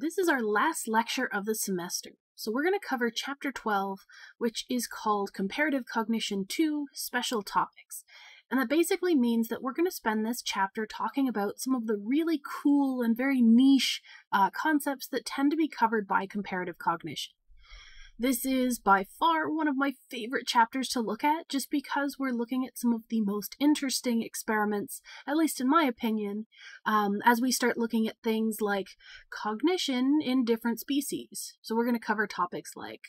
This is our last lecture of the semester, so we're going to cover Chapter 12, which is called Comparative Cognition 2 Special Topics. And that basically means that we're going to spend this chapter talking about some of the really cool and very niche uh, concepts that tend to be covered by comparative cognition. This is by far one of my favorite chapters to look at just because we're looking at some of the most interesting experiments, at least in my opinion, um, as we start looking at things like cognition in different species. So we're going to cover topics like,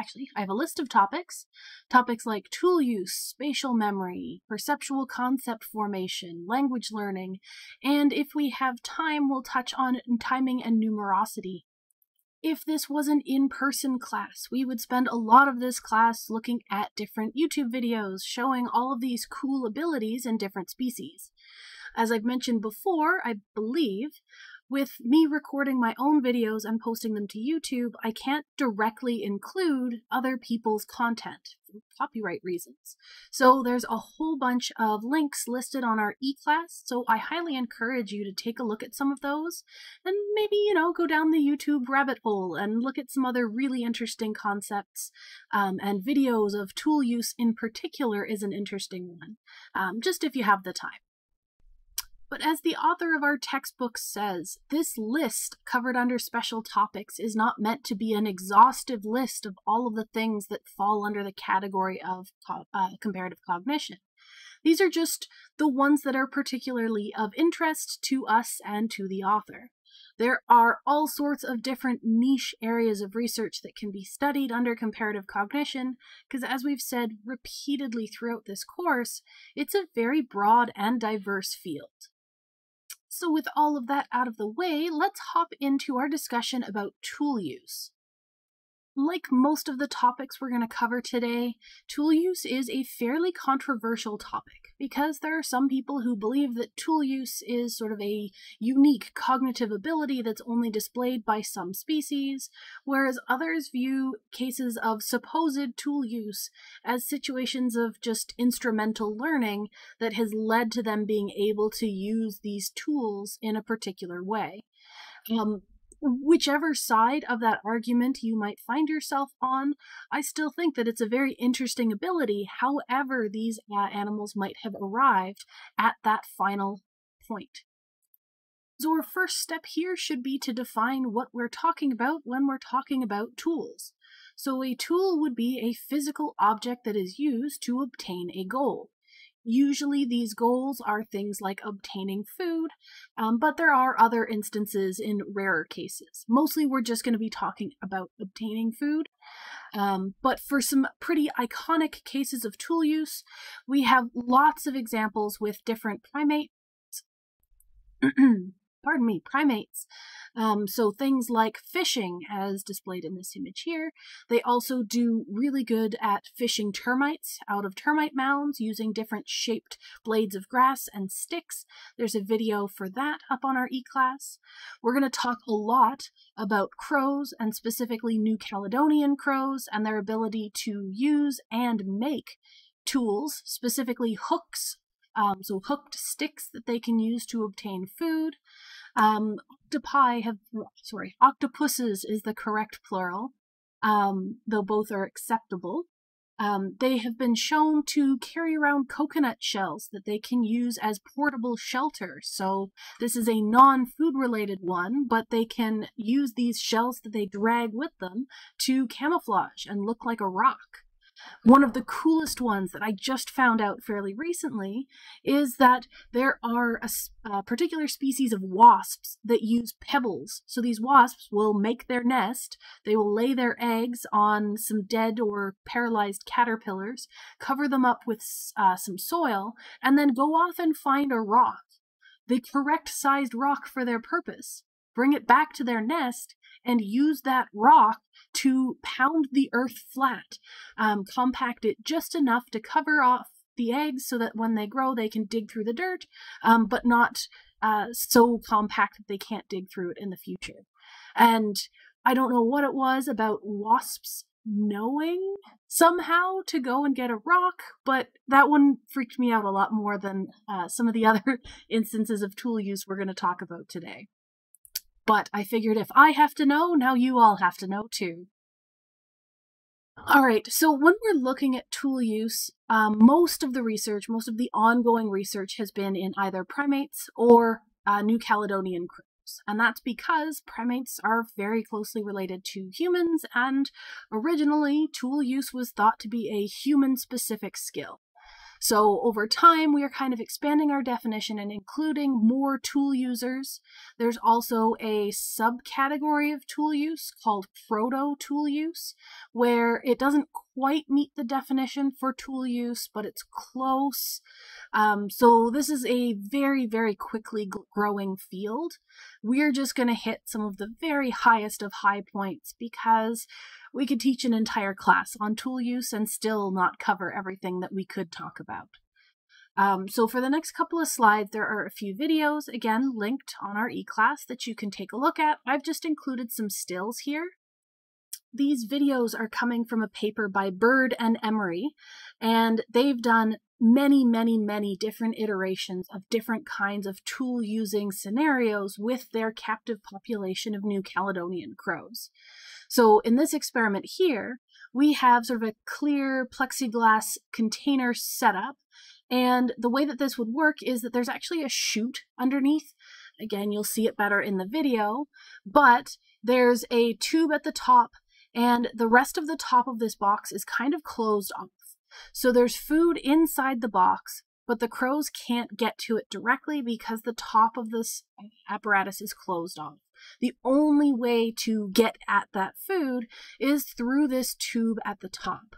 actually, I have a list of topics. Topics like tool use, spatial memory, perceptual concept formation, language learning, and if we have time, we'll touch on timing and numerosity if this was an in person class. We would spend a lot of this class looking at different YouTube videos showing all of these cool abilities in different species. As I've mentioned before, I believe, with me recording my own videos and posting them to YouTube, I can't directly include other people's content for copyright reasons. So there's a whole bunch of links listed on our e-class, so I highly encourage you to take a look at some of those and maybe, you know, go down the YouTube rabbit hole and look at some other really interesting concepts um, and videos of tool use in particular is an interesting one, um, just if you have the time. But as the author of our textbook says, this list covered under special topics is not meant to be an exhaustive list of all of the things that fall under the category of uh, comparative cognition. These are just the ones that are particularly of interest to us and to the author. There are all sorts of different niche areas of research that can be studied under comparative cognition, because as we've said repeatedly throughout this course, it's a very broad and diverse field. So with all of that out of the way, let's hop into our discussion about tool use. Like most of the topics we're going to cover today, tool use is a fairly controversial topic because there are some people who believe that tool use is sort of a unique cognitive ability that's only displayed by some species, whereas others view cases of supposed tool use as situations of just instrumental learning that has led to them being able to use these tools in a particular way. Um, whichever side of that argument you might find yourself on, I still think that it's a very interesting ability, however, these uh, animals might have arrived at that final point. So, our first step here should be to define what we're talking about when we're talking about tools. So, a tool would be a physical object that is used to obtain a goal. Usually, these goals are things like obtaining food, um, but there are other instances in rarer cases. Mostly, we're just going to be talking about obtaining food. Um, but for some pretty iconic cases of tool use, we have lots of examples with different primates. pardon me, primates. Um, so things like fishing, as displayed in this image here. They also do really good at fishing termites out of termite mounds using different shaped blades of grass and sticks. There's a video for that up on our e-class. We're going to talk a lot about crows and specifically New Caledonian crows and their ability to use and make tools, specifically hooks um, so hooked sticks that they can use to obtain food. Um, octopi have, sorry, octopuses is the correct plural, um, though both are acceptable. Um, they have been shown to carry around coconut shells that they can use as portable shelter. So this is a non-food related one, but they can use these shells that they drag with them to camouflage and look like a rock. One of the coolest ones that I just found out fairly recently is that there are a, a, particular species of wasps that use pebbles. So these wasps will make their nest, they will lay their eggs on some dead or paralyzed caterpillars, cover them up with uh, some soil, and then go off and find a rock, the correct sized rock for their purpose, bring it back to their nest, and use that rock to pound the earth flat, um, compact it just enough to cover off the eggs so that when they grow they can dig through the dirt, um, but not uh, so compact that they can't dig through it in the future. And I don't know what it was about wasps knowing somehow to go and get a rock, but that one freaked me out a lot more than uh, some of the other instances of tool use we're going to talk about today. But I figured if I have to know, now you all have to know too. All right, so when we're looking at tool use, um, most of the research, most of the ongoing research has been in either primates or uh, New Caledonian crows. And that's because primates are very closely related to humans, and originally tool use was thought to be a human specific skill. So over time, we are kind of expanding our definition and including more tool users. There's also a subcategory of tool use called proto tool use, where it doesn't quite meet the definition for tool use, but it's close. Um, so this is a very, very quickly growing field. We're just going to hit some of the very highest of high points because we could teach an entire class on tool use and still not cover everything that we could talk about. Um, so for the next couple of slides, there are a few videos, again, linked on our e-class that you can take a look at. I've just included some stills here. These videos are coming from a paper by Bird and Emery, and they've done many, many, many different iterations of different kinds of tool using scenarios with their captive population of New Caledonian crows. So in this experiment here, we have sort of a clear plexiglass container setup. And the way that this would work is that there's actually a chute underneath. Again, you'll see it better in the video, but there's a tube at the top and the rest of the top of this box is kind of closed off. So there's food inside the box, but the crows can't get to it directly because the top of this apparatus is closed off. The only way to get at that food is through this tube at the top.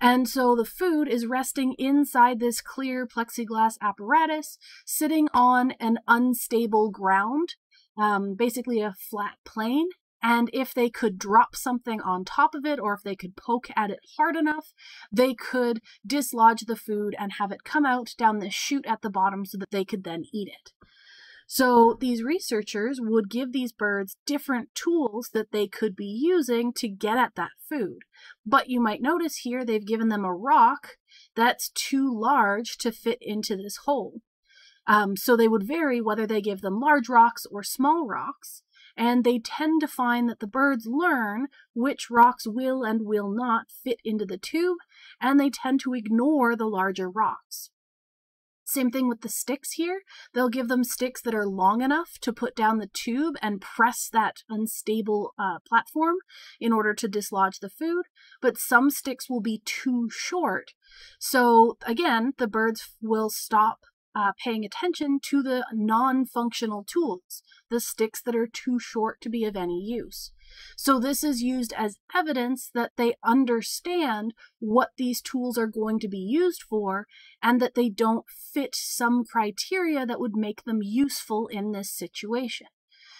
And so the food is resting inside this clear plexiglass apparatus, sitting on an unstable ground, um, basically a flat plane. And if they could drop something on top of it, or if they could poke at it hard enough, they could dislodge the food and have it come out down the chute at the bottom so that they could then eat it. So these researchers would give these birds different tools that they could be using to get at that food. But you might notice here they've given them a rock that's too large to fit into this hole. Um, so they would vary whether they give them large rocks or small rocks, and they tend to find that the birds learn which rocks will and will not fit into the tube, and they tend to ignore the larger rocks. Same thing with the sticks here. They'll give them sticks that are long enough to put down the tube and press that unstable uh, platform in order to dislodge the food, but some sticks will be too short. So again, the birds will stop uh, paying attention to the non-functional tools, the sticks that are too short to be of any use. So this is used as evidence that they understand what these tools are going to be used for and that they don't fit some criteria that would make them useful in this situation.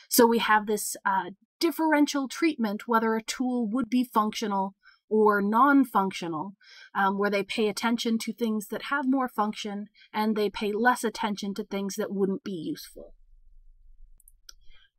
So we have this uh, differential treatment whether a tool would be functional or non-functional, um, where they pay attention to things that have more function and they pay less attention to things that wouldn't be useful.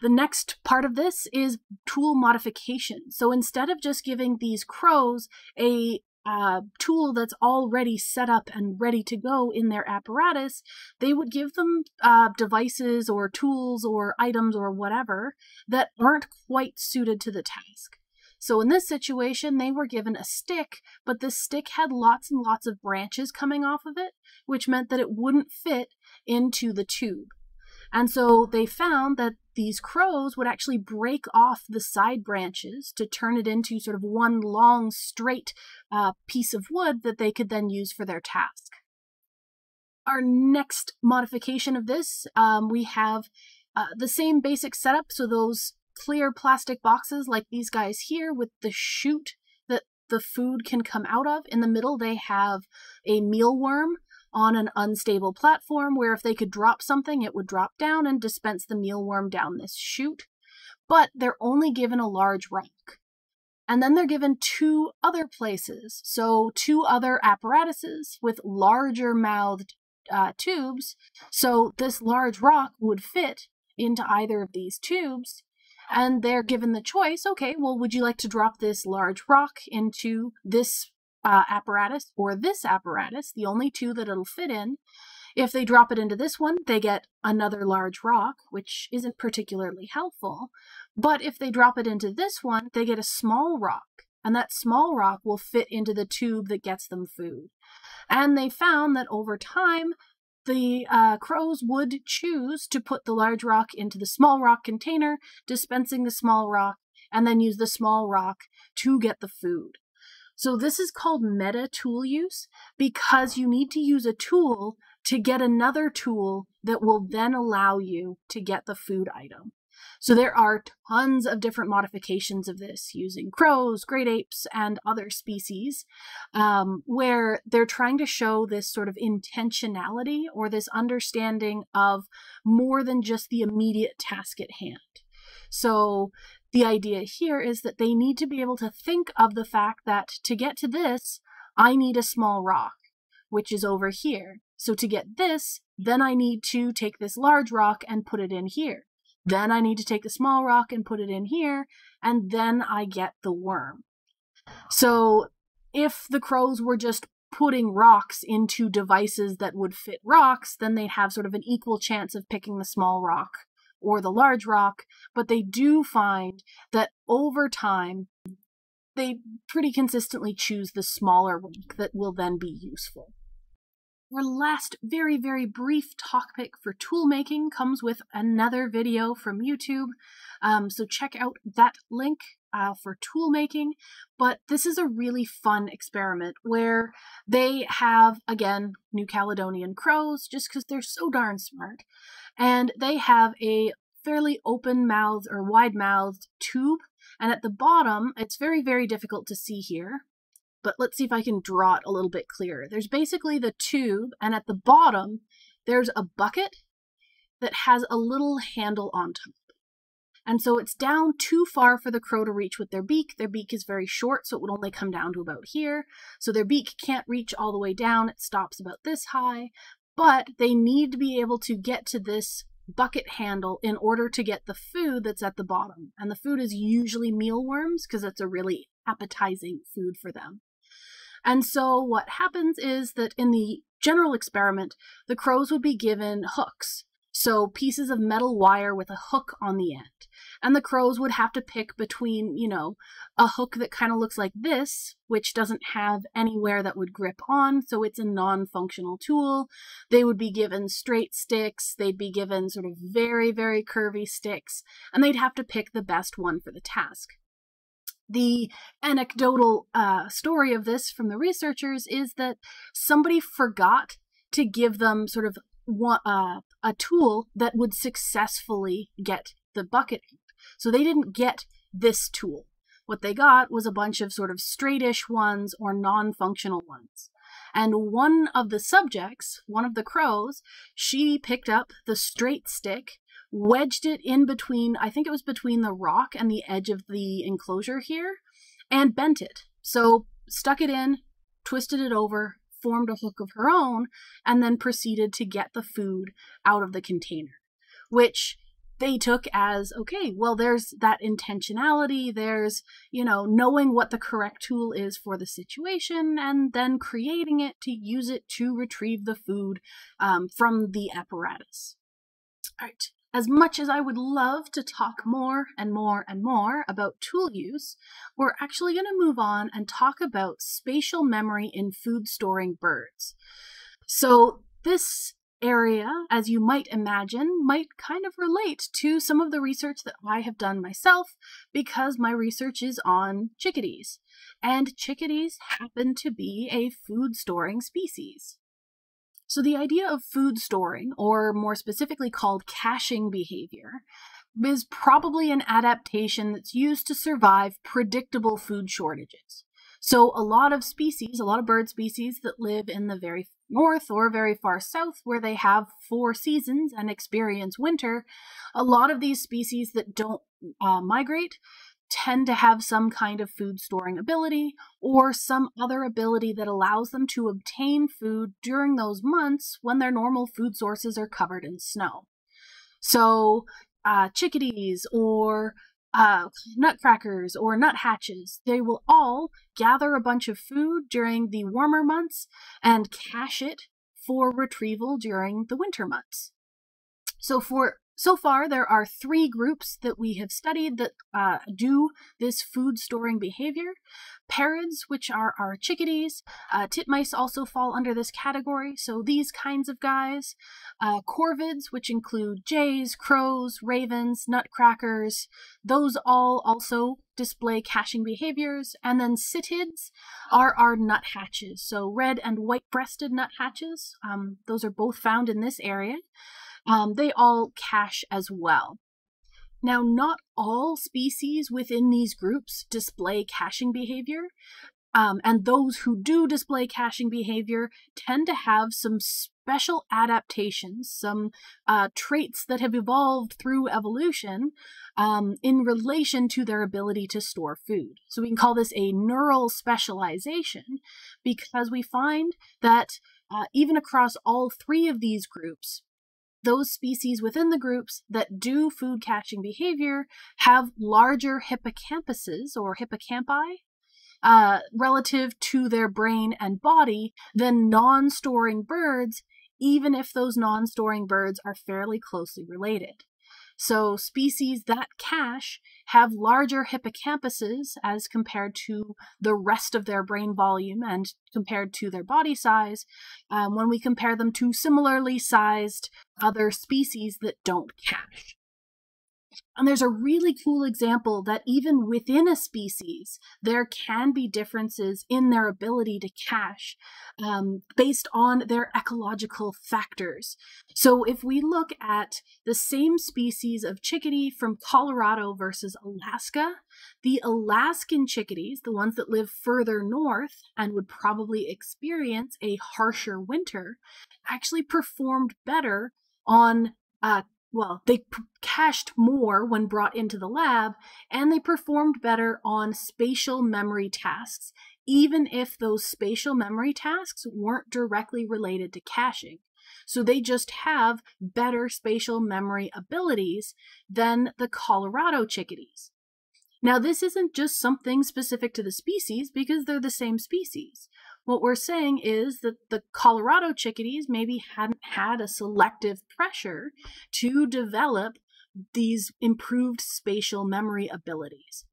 The next part of this is tool modification. So instead of just giving these crows a uh, tool that's already set up and ready to go in their apparatus, they would give them uh, devices or tools or items or whatever that aren't quite suited to the task. So in this situation, they were given a stick, but the stick had lots and lots of branches coming off of it, which meant that it wouldn't fit into the tube. And so they found that these crows would actually break off the side branches to turn it into sort of one long, straight uh, piece of wood that they could then use for their task. Our next modification of this, um, we have uh, the same basic setup. So those clear plastic boxes like these guys here with the chute that the food can come out of. In the middle, they have a mealworm on an unstable platform where if they could drop something, it would drop down and dispense the mealworm down this chute. But they're only given a large rock. And then they're given two other places, so two other apparatuses with larger mouthed uh, tubes. So this large rock would fit into either of these tubes. And they're given the choice okay, well, would you like to drop this large rock into this uh, apparatus or this apparatus, the only two that it'll fit in. If they drop it into this one, they get another large rock, which isn't particularly helpful. But if they drop it into this one, they get a small rock, and that small rock will fit into the tube that gets them food. And they found that over time, the uh, crows would choose to put the large rock into the small rock container, dispensing the small rock, and then use the small rock to get the food. So this is called meta tool use because you need to use a tool to get another tool that will then allow you to get the food item. So there are tons of different modifications of this using crows, great apes, and other species, um, where they're trying to show this sort of intentionality or this understanding of more than just the immediate task at hand. So the idea here is that they need to be able to think of the fact that to get to this, I need a small rock, which is over here. So to get this, then I need to take this large rock and put it in here. Then I need to take the small rock and put it in here, and then I get the worm. So if the crows were just putting rocks into devices that would fit rocks, then they'd have sort of an equal chance of picking the small rock or the large rock, but they do find that over time, they pretty consistently choose the smaller rock that will then be useful. Our last very, very brief topic for tool making comes with another video from YouTube. Um, so check out that link uh, for tool making. But this is a really fun experiment where they have, again, New Caledonian crows, just because they're so darn smart. And they have a fairly open mouthed or wide mouthed tube. And at the bottom, it's very, very difficult to see here, but let's see if I can draw it a little bit clearer. There's basically the tube, and at the bottom, there's a bucket that has a little handle on top. And so it's down too far for the crow to reach with their beak. Their beak is very short, so it would only come down to about here. So their beak can't reach all the way down. It stops about this high. But they need to be able to get to this bucket handle in order to get the food that's at the bottom. And the food is usually mealworms because it's a really appetizing food for them. And so what happens is that in the general experiment, the crows would be given hooks. So pieces of metal wire with a hook on the end. And the crows would have to pick between, you know, a hook that kind of looks like this, which doesn't have anywhere that would grip on, so it's a non-functional tool. They would be given straight sticks, they'd be given sort of very, very curvy sticks, and they'd have to pick the best one for the task. The anecdotal uh, story of this from the researchers is that somebody forgot to give them sort of one, uh, a tool that would successfully get the bucket. So they didn't get this tool. What they got was a bunch of sort of straightish ones or non functional ones. And one of the subjects, one of the crows, she picked up the straight stick, wedged it in between, I think it was between the rock and the edge of the enclosure here, and bent it. So stuck it in, twisted it over, formed a hook of her own, and then proceeded to get the food out of the container, which they took as okay, well, there's that intentionality, there's, you know, knowing what the correct tool is for the situation, and then creating it to use it to retrieve the food um, from the apparatus. All right. As much as I would love to talk more and more and more about tool use, we're actually going to move on and talk about spatial memory in food storing birds. So, this area, as you might imagine, might kind of relate to some of the research that I have done myself because my research is on chickadees. And chickadees happen to be a food storing species. So, the idea of food storing, or more specifically called caching behavior, is probably an adaptation that's used to survive predictable food shortages. So, a lot of species, a lot of bird species that live in the very north or very far south, where they have four seasons and experience winter, a lot of these species that don't uh, migrate tend to have some kind of food storing ability or some other ability that allows them to obtain food during those months when their normal food sources are covered in snow. So, uh, chickadees or uh, nutcrackers or nuthatches, they will all gather a bunch of food during the warmer months and cache it for retrieval during the winter months. So for so far, there are three groups that we have studied that uh, do this food storing behavior. Parids, which are our chickadees. Uh, titmice also fall under this category, so these kinds of guys. Uh, corvids, which include jays, crows, ravens, nutcrackers. Those all also display caching behaviors. And then sittids are our nuthatches, so red and white breasted nuthatches. Um, those are both found in this area um, they all cache as well. Now, not all species within these groups display caching behavior, um, and those who do display caching behavior tend to have some special adaptations, some uh, traits that have evolved through evolution um, in relation to their ability to store food. So we can call this a neural specialization because we find that uh, even across all three of these groups, those species within the groups that do food caching behavior have larger hippocampuses or hippocampi uh, relative to their brain and body than non storing birds, even if those non storing birds are fairly closely related. So, species that cache have larger hippocampuses as compared to the rest of their brain volume and compared to their body size um, when we compare them to similarly sized other species that don't cache. And there's a really cool example that even within a species, there can be differences in their ability to cache um, based on their ecological factors. So if we look at the same species of chickadee from Colorado versus Alaska, the Alaskan chickadees, the ones that live further north and would probably experience a harsher winter, actually performed better on uh, well, they p- cached more when brought into the lab, and they performed better on spatial memory tasks, even if those spatial memory tasks weren't directly related to caching. So they just have better spatial memory abilities than the Colorado chickadees. Now, this isn't just something specific to the species because they're the same species. What we're saying is that the Colorado chickadees maybe hadn't had a selective pressure to develop these improved spatial memory abilities.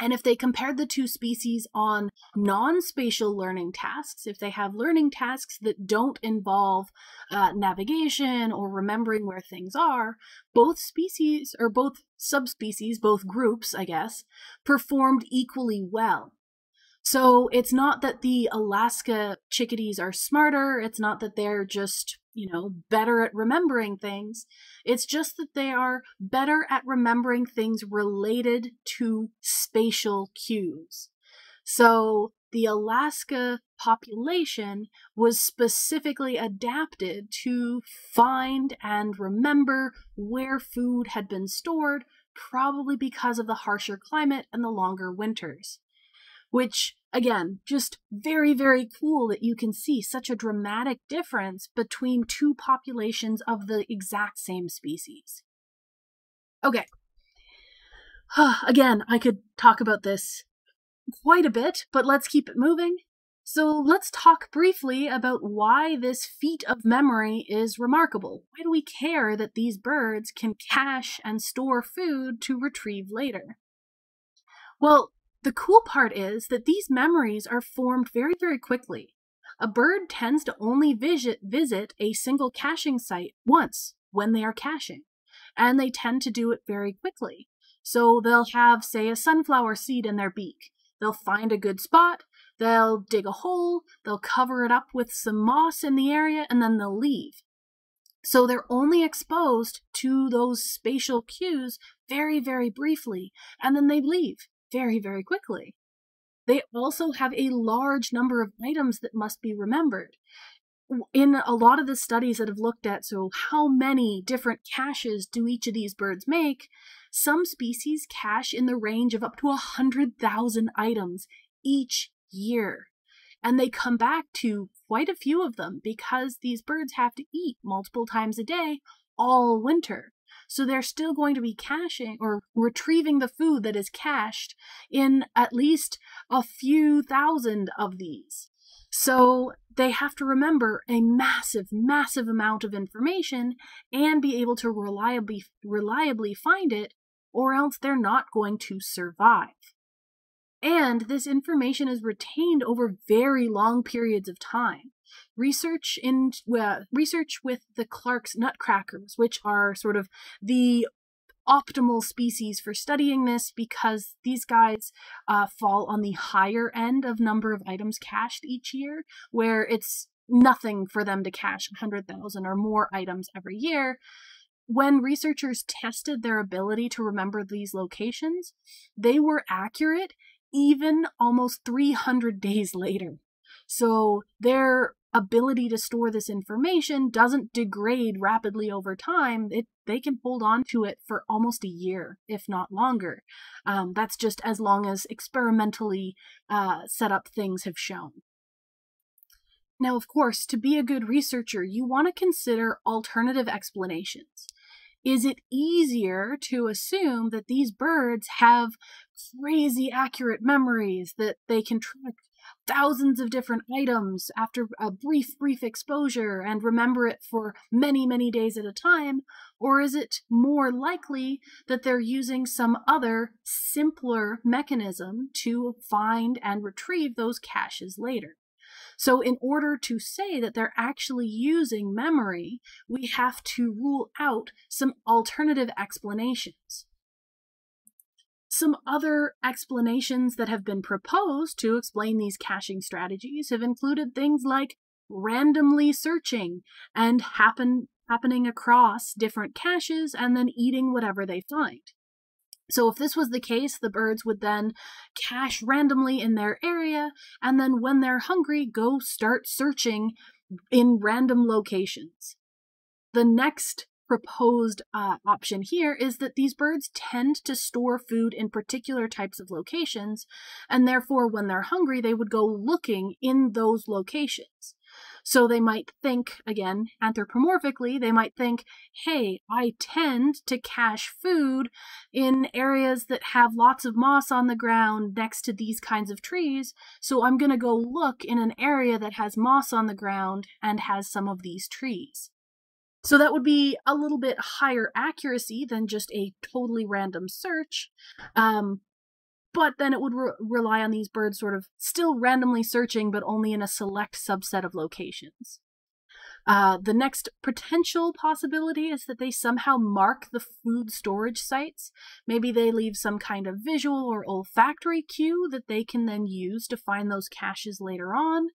And if they compared the two species on non spatial learning tasks, if they have learning tasks that don't involve uh, navigation or remembering where things are, both species, or both subspecies, both groups, I guess, performed equally well. So it's not that the Alaska chickadees are smarter, it's not that they're just, you know, better at remembering things. It's just that they are better at remembering things related to spatial cues. So the Alaska population was specifically adapted to find and remember where food had been stored, probably because of the harsher climate and the longer winters which again, just very, very cool that you can see such a dramatic difference between two populations of the exact same species. Okay. again, I could talk about this quite a bit, but let's keep it moving. So let's talk briefly about why this feat of memory is remarkable. Why do we care that these birds can cache and store food to retrieve later? Well, the cool part is that these memories are formed very, very quickly. A bird tends to only visit, visit a single caching site once when they are caching, and they tend to do it very quickly. So they'll have, say, a sunflower seed in their beak. They'll find a good spot, they'll dig a hole, they'll cover it up with some moss in the area, and then they'll leave. So they're only exposed to those spatial cues very, very briefly, and then they leave very, very quickly. They also have a large number of items that must be remembered. In a lot of the studies that have looked at, so how many different caches do each of these birds make, some species cache in the range of up to a 100,000 items each year. And they come back to quite a few of them because these birds have to eat multiple times a day all winter. So they're still going to be caching or retrieving the food that is cached in at least a few thousand of these. So they have to remember a massive, massive amount of information and be able to reliably reliably find it, or else they're not going to survive. And this information is retained over very long periods of time. Research in uh, research with the Clark's nutcrackers, which are sort of the optimal species for studying this because these guys uh, fall on the higher end of number of items cached each year, where it's nothing for them to cache 100,000 or more items every year. When researchers tested their ability to remember these locations, they were accurate even almost 300 days later. So their ability to store this information doesn't degrade rapidly over time. It they can hold on to it for almost a year, if not longer. Um, that's just as long as experimentally uh, set up things have shown. Now, of course, to be a good researcher, you want to consider alternative explanations. Is it easier to assume that these birds have crazy accurate memories that they can track thousands of different items after a brief, brief exposure and remember it for many, many days at a time? Or is it more likely that they're using some other, simpler mechanism to find and retrieve those caches later? So, in order to say that they're actually using memory, we have to rule out some alternative explanations. Some other explanations that have been proposed to explain these caching strategies have included things like randomly searching and happen happening across different caches and then eating whatever they find. So if this was the case, the birds would then cache randomly in their area, and then when they're hungry, go start searching in random locations. The next proposed uh, option here is that these birds tend to store food in particular types of locations, and therefore, when they're hungry, they would go looking in those locations. So they might think, again, anthropomorphically, they might think, hey, I tend to cache food in areas that have lots of moss on the ground next to these kinds of trees, so I'm going to go look in an area that has moss on the ground and has some of these trees. So that would be a little bit higher accuracy than just a totally random search. Um, but then it would re- rely on these birds sort of still randomly searching, but only in a select subset of locations. Uh, the next potential possibility is that they somehow mark the food storage sites. Maybe they leave some kind of visual or olfactory cue that they can then use to find those caches later on.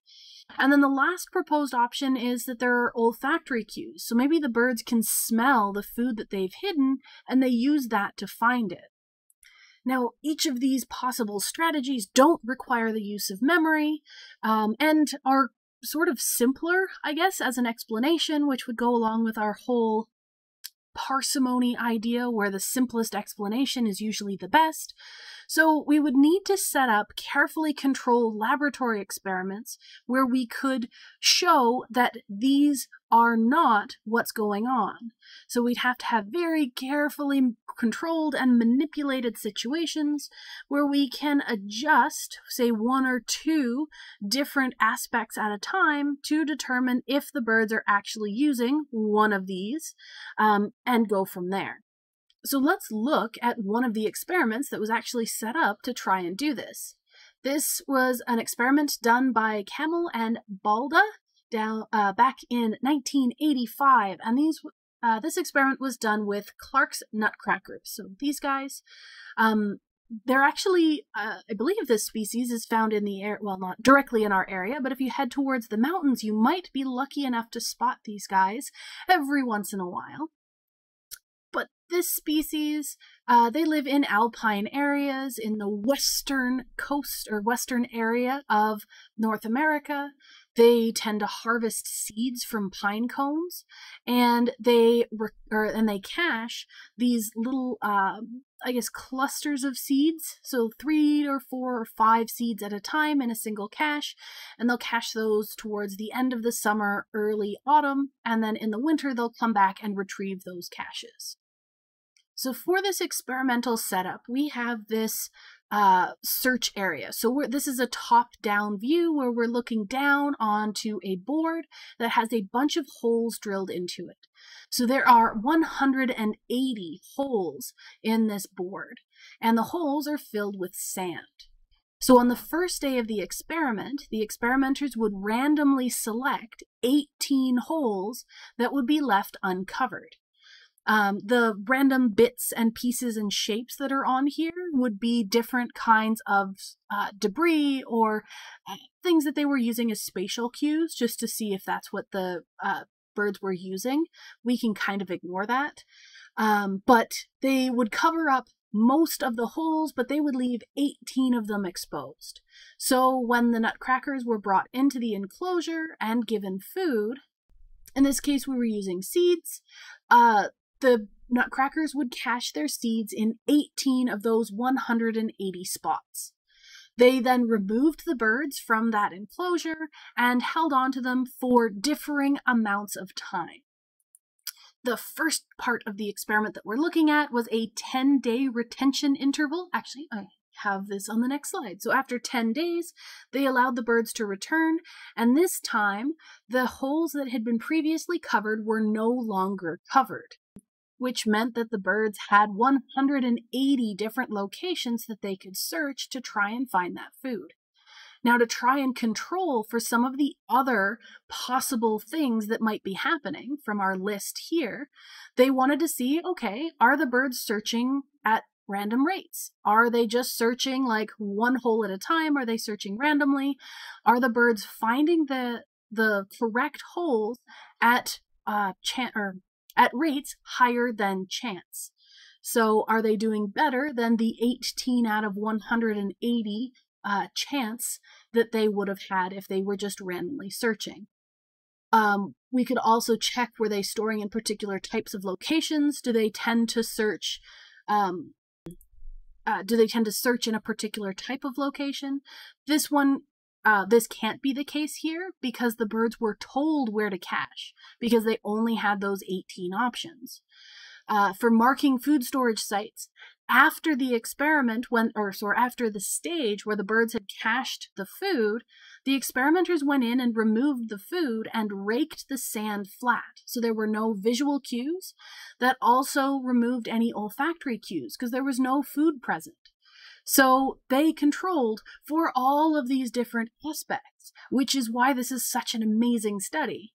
And then the last proposed option is that there are olfactory cues. So maybe the birds can smell the food that they've hidden and they use that to find it. Now, each of these possible strategies don't require the use of memory um, and are sort of simpler, I guess, as an explanation, which would go along with our whole parsimony idea where the simplest explanation is usually the best. So we would need to set up carefully controlled laboratory experiments where we could show that these are not what's going on. So we'd have to have very carefully controlled and manipulated situations where we can adjust, say, one or two different aspects at a time to determine if the birds are actually using one of these um, and go from there. So let's look at one of the experiments that was actually set up to try and do this. This was an experiment done by Kamil and Balda down uh, back in 1985, and these uh, this experiment was done with Clark's nutcrackers. So these guys, um, they're actually, uh, I believe this species is found in the air, well, not directly in our area, but if you head towards the mountains, you might be lucky enough to spot these guys every once in a while. But this species, uh, they live in alpine areas in the western coast or western area of North America. They tend to harvest seeds from pine cones, and they or, and they cache these little, uh, I guess, clusters of seeds. So three or four or five seeds at a time in a single cache, and they'll cache those towards the end of the summer, early autumn, and then in the winter they'll come back and retrieve those caches. So for this experimental setup, we have this uh, search area. So this is a top-down view where we're looking down onto a board that has a bunch of holes drilled into it. So there are 180 holes in this board, and the holes are filled with sand. So on the first day of the experiment, the experimenters would randomly select 18 holes that would be left uncovered. Um, the random bits and pieces and shapes that are on here would be different kinds of uh, debris or uh, things that they were using as spatial cues just to see if that's what the uh, birds were using. We can kind of ignore that. Um, but they would cover up most of the holes, but they would leave 18 of them exposed. So when the nutcrackers were brought into the enclosure and given food, in this case we were using seeds, uh, the nutcrackers would cache their seeds in 18 of those 180 spots. They then removed the birds from that enclosure and held on to them for differing amounts of time. The first part of the experiment that we're looking at was a 10 day retention interval. Actually, I have this on the next slide. So after 10 days, they allowed the birds to return, and this time, the holes that had been previously covered were no longer covered which meant that the birds had 180 different locations that they could search to try and find that food. Now, to try and control for some of the other possible things that might be happening from our list here, they wanted to see okay, are the birds searching at random rates? Are they just searching like one hole at a time? Are they searching randomly? Are the birds finding the the correct holes at uh, chan- or at rates higher than chance. So are they doing better than the 18 out of 180 uh, chance that they would have had if they were just randomly searching? Um, we could also check were they storing in particular types of locations? Do they tend to search? Um, uh, do they tend to search in a particular type of location? This one uh, this can't be the case here because the birds were told where to cache because they only had those 18 options. Uh, for marking food storage sites, after the experiment, when or sorry, after the stage where the birds had cached the food, the experimenters went in and removed the food and raked the sand flat. So there were no visual cues. That also removed any olfactory cues because there was no food present. So they controlled for all of these different aspects, which is why this is such an amazing study.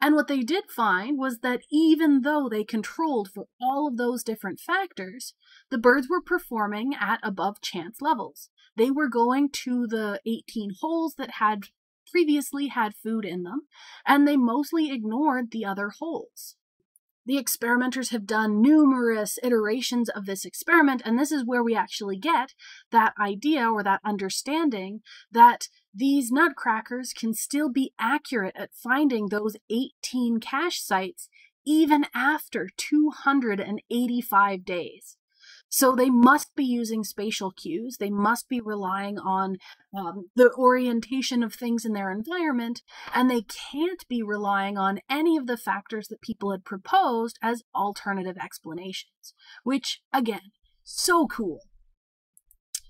And what they did find was that even though they controlled for all of those different factors, the birds were performing at above chance levels. They were going to the 18 holes that had previously had food in them, and they mostly ignored the other holes. The experimenters have done numerous iterations of this experiment, and this is where we actually get that idea or that understanding that these nutcrackers can still be accurate at finding those 18 cache sites even after 285 days. So they must be using spatial cues. They must be relying on um, the orientation of things in their environment, and they can't be relying on any of the factors that people had proposed as alternative explanations, which, again, so cool.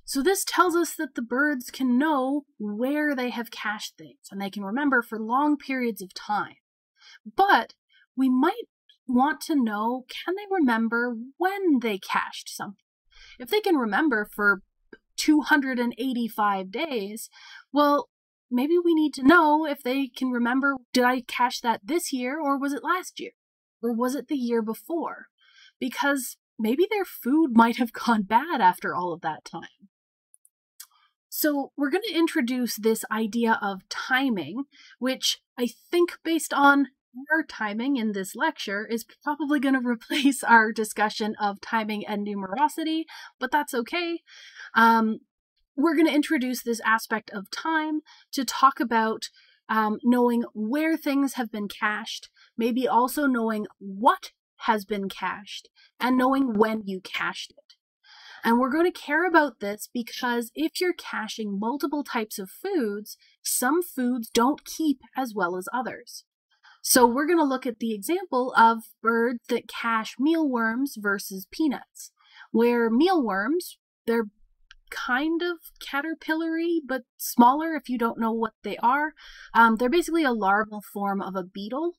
So this tells us that the birds can know where they have cached things, and they can remember for long periods of time. But we might want to know can they remember when they cached something? If they can remember for 285 days, well, maybe we need to know if they can remember did I cache that this year or was it last year? Or was it the year before? Because maybe their food might have gone bad after all of that time. So, we're going to introduce this idea of timing, which I think, based on our timing in this lecture is probably going to replace our discussion of timing and numerosity, but that's okay. Um, we're going to introduce this aspect of time to talk about um, knowing where things have been cached, maybe also knowing what has been cached, and knowing when you cached it. And we're going to care about this because if you're caching multiple types of foods, some foods don't keep as well as others. So we're going to look at the example of birds that cache mealworms versus peanuts, where mealworms, they're kind of caterpillary, but smaller if you don't know what they are. Um, they're basically a larval form of a beetle.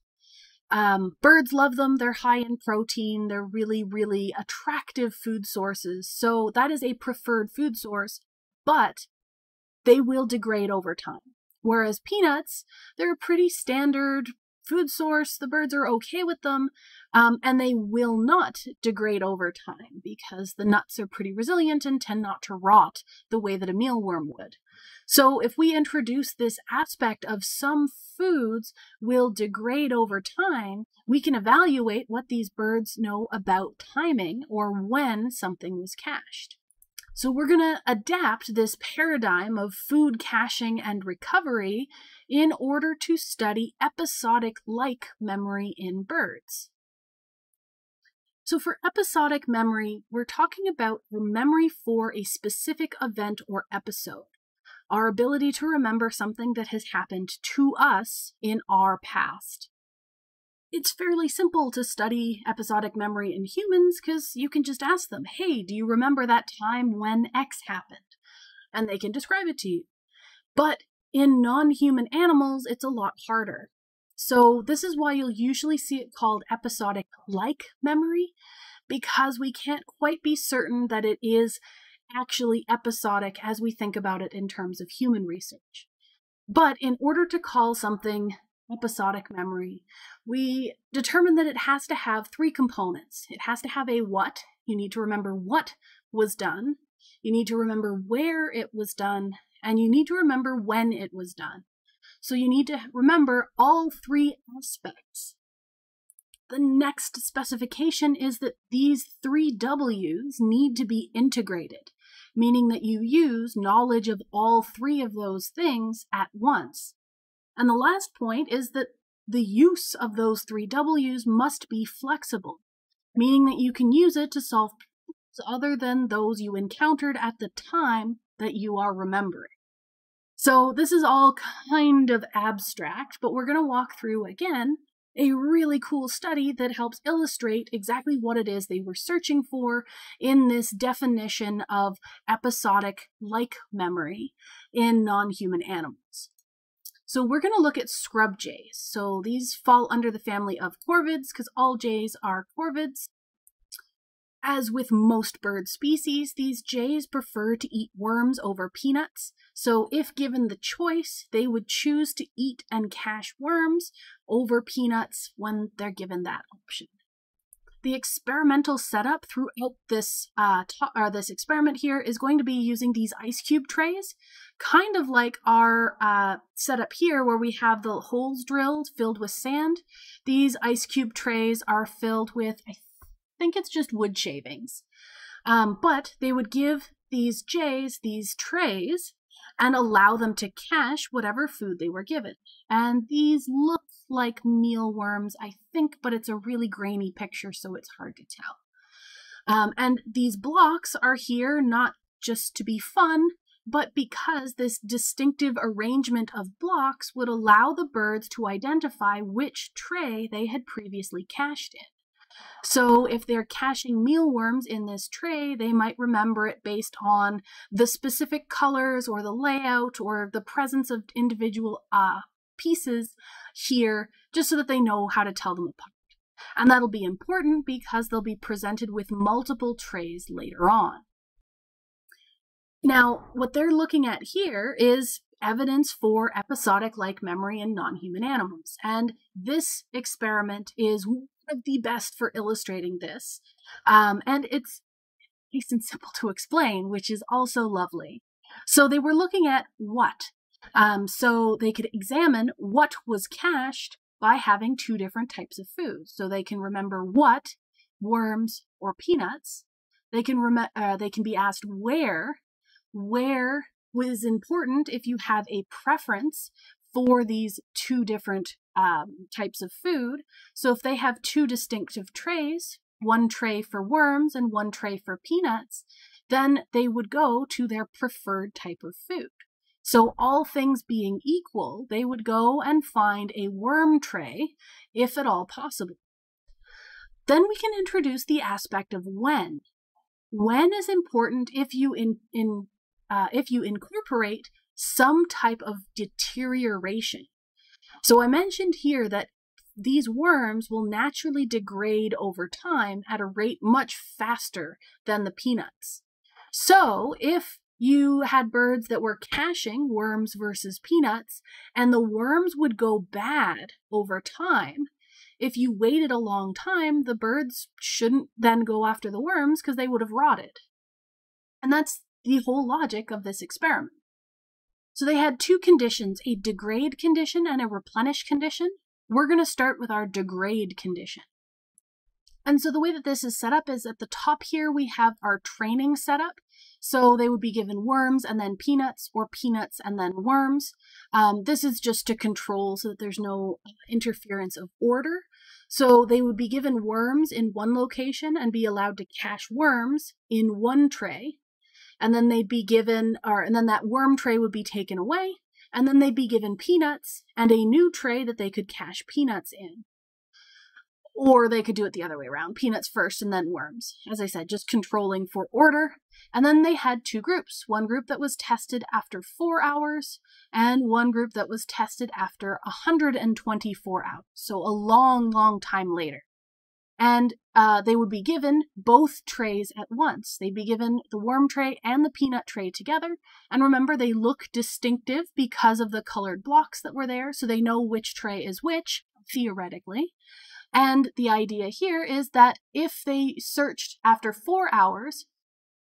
Um, birds love them. They're high in protein. They're really, really attractive food sources. So that is a preferred food source, but they will degrade over time. Whereas peanuts, they're a pretty standard food source. The birds are okay with them, um, and they will not degrade over time because the nuts are pretty resilient and tend not to rot the way that a mealworm would. So, if we introduce this aspect of some foods will degrade over time, we can evaluate what these birds know about timing or when something was cached. So, we're going to adapt this paradigm of food caching and recovery in order to study episodic like memory in birds. So, for episodic memory, we're talking about memory for a specific event or episode, our ability to remember something that has happened to us in our past. It's fairly simple to study episodic memory in humans because you can just ask them, hey, do you remember that time when X happened? And they can describe it to you. But in non human animals, it's a lot harder. So, this is why you'll usually see it called episodic like memory, because we can't quite be certain that it is actually episodic as we think about it in terms of human research. But in order to call something episodic memory, we determine that it has to have three components. It has to have a what, you need to remember what was done, you need to remember where it was done, and you need to remember when it was done. So you need to remember all three aspects. The next specification is that these three W's need to be integrated, meaning that you use knowledge of all three of those things at once. And the last point is that the use of those three W's must be flexible, meaning that you can use it to solve problems other than those you encountered at the time that you are remembering. So this is all kind of abstract, but we're going to walk through again a really cool study that helps illustrate exactly what it is they were searching for in this definition of episodic like memory in non human animals. So we're going to look at scrub jays. So these fall under the family of corvids because all jays are corvids. As with most bird species, these jays prefer to eat worms over peanuts, so if given the choice, they would choose to eat and cache worms over peanuts when they're given that option. The experimental setup throughout this uh, or this experiment here is going to be using these ice cube trays, kind of like our uh, setup here where we have the holes drilled filled with sand. These ice cube trays are filled with, I think it's just wood shavings. Um, but they would give these jays these trays and allow them to cache whatever food they were given. And these look like mealworms, I think, but it's a really grainy picture, so it's hard to tell. Um, and these blocks are here not just to be fun, but because this distinctive arrangement of blocks would allow the birds to identify which tray they had previously cached in. So if they're caching mealworms in this tray, they might remember it based on the specific colors or the layout or the presence of individual uh, pieces here, just so that they know how to tell them apart. And that'll be important because they'll be presented with multiple trays later on. Now, what they're looking at here is evidence for episodic like memory in non human animals. And this experiment is one of the best for illustrating this. Um, and it's nice and simple to explain, which is also lovely. So they were looking at what. Um, so they could examine what was cached by having two different types of food. So they can remember what, worms or peanuts. They can rem- uh, they can be asked where, where was important if you have a preference for these two different um, types of food. So if they have two distinctive trays, one tray for worms and one tray for peanuts, then they would go to their preferred type of food. So, all things being equal, they would go and find a worm tray, if at all possible. Then we can introduce the aspect of when. When is important if you in, in uh, if you incorporate some type of deterioration. So I mentioned here that these worms will naturally degrade over time at a rate much faster than the peanuts. So, if you had birds that were caching worms versus peanuts, and the worms would go bad over time, if you waited a long time, the birds shouldn't then go after the worms because they would have rotted. And that's the whole logic of this experiment. So they had two conditions, a degrade condition and a replenish condition. We're going to start with our degrade condition. And so the way that this is set up is at the top here, we have our training setup. So they would be given worms and then peanuts, or peanuts and then worms. Um, this is just to control so that there's no interference of order. So they would be given worms in one location and be allowed to cache worms in one tray. And then they'd be given, or and then that worm tray would be taken away, and then they'd be given peanuts and a new tray that they could cache peanuts in. Or they could do it the other way around peanuts first and then worms. As I said, just controlling for order. And then they had two groups one group that was tested after four hours, and one group that was tested after 124 hours. So a long, long time later. And uh, they would be given both trays at once. They'd be given the worm tray and the peanut tray together. And remember, they look distinctive because of the colored blocks that were there, so they know which tray is which, theoretically. And the idea here is that if they searched after four hours,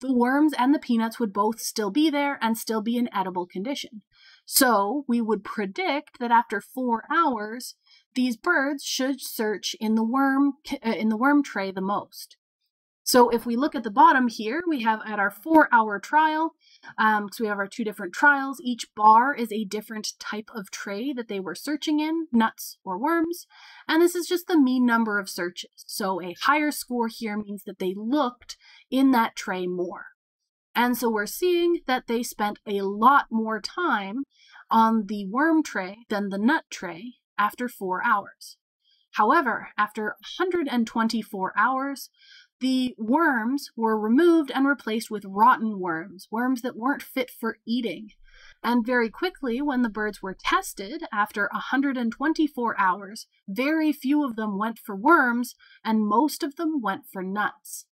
the worms and the peanuts would both still be there and still be in edible condition. So we would predict that after four hours, these birds should search in the worm uh, in the worm tray the most. So if we look at the bottom here, we have at our four hour trial, um, so we have our two different trials. Each bar is a different type of tray that they were searching in, nuts or worms. And this is just the mean number of searches. So a higher score here means that they looked in that tray more. And so we're seeing that they spent a lot more time on the worm tray than the nut tray after four hours. However, after 124 hours, the worms were removed and replaced with rotten worms, worms that weren't fit for eating. And very quickly, when the birds were tested, after 124 hours, very few of them went for worms, and most of them went for nuts.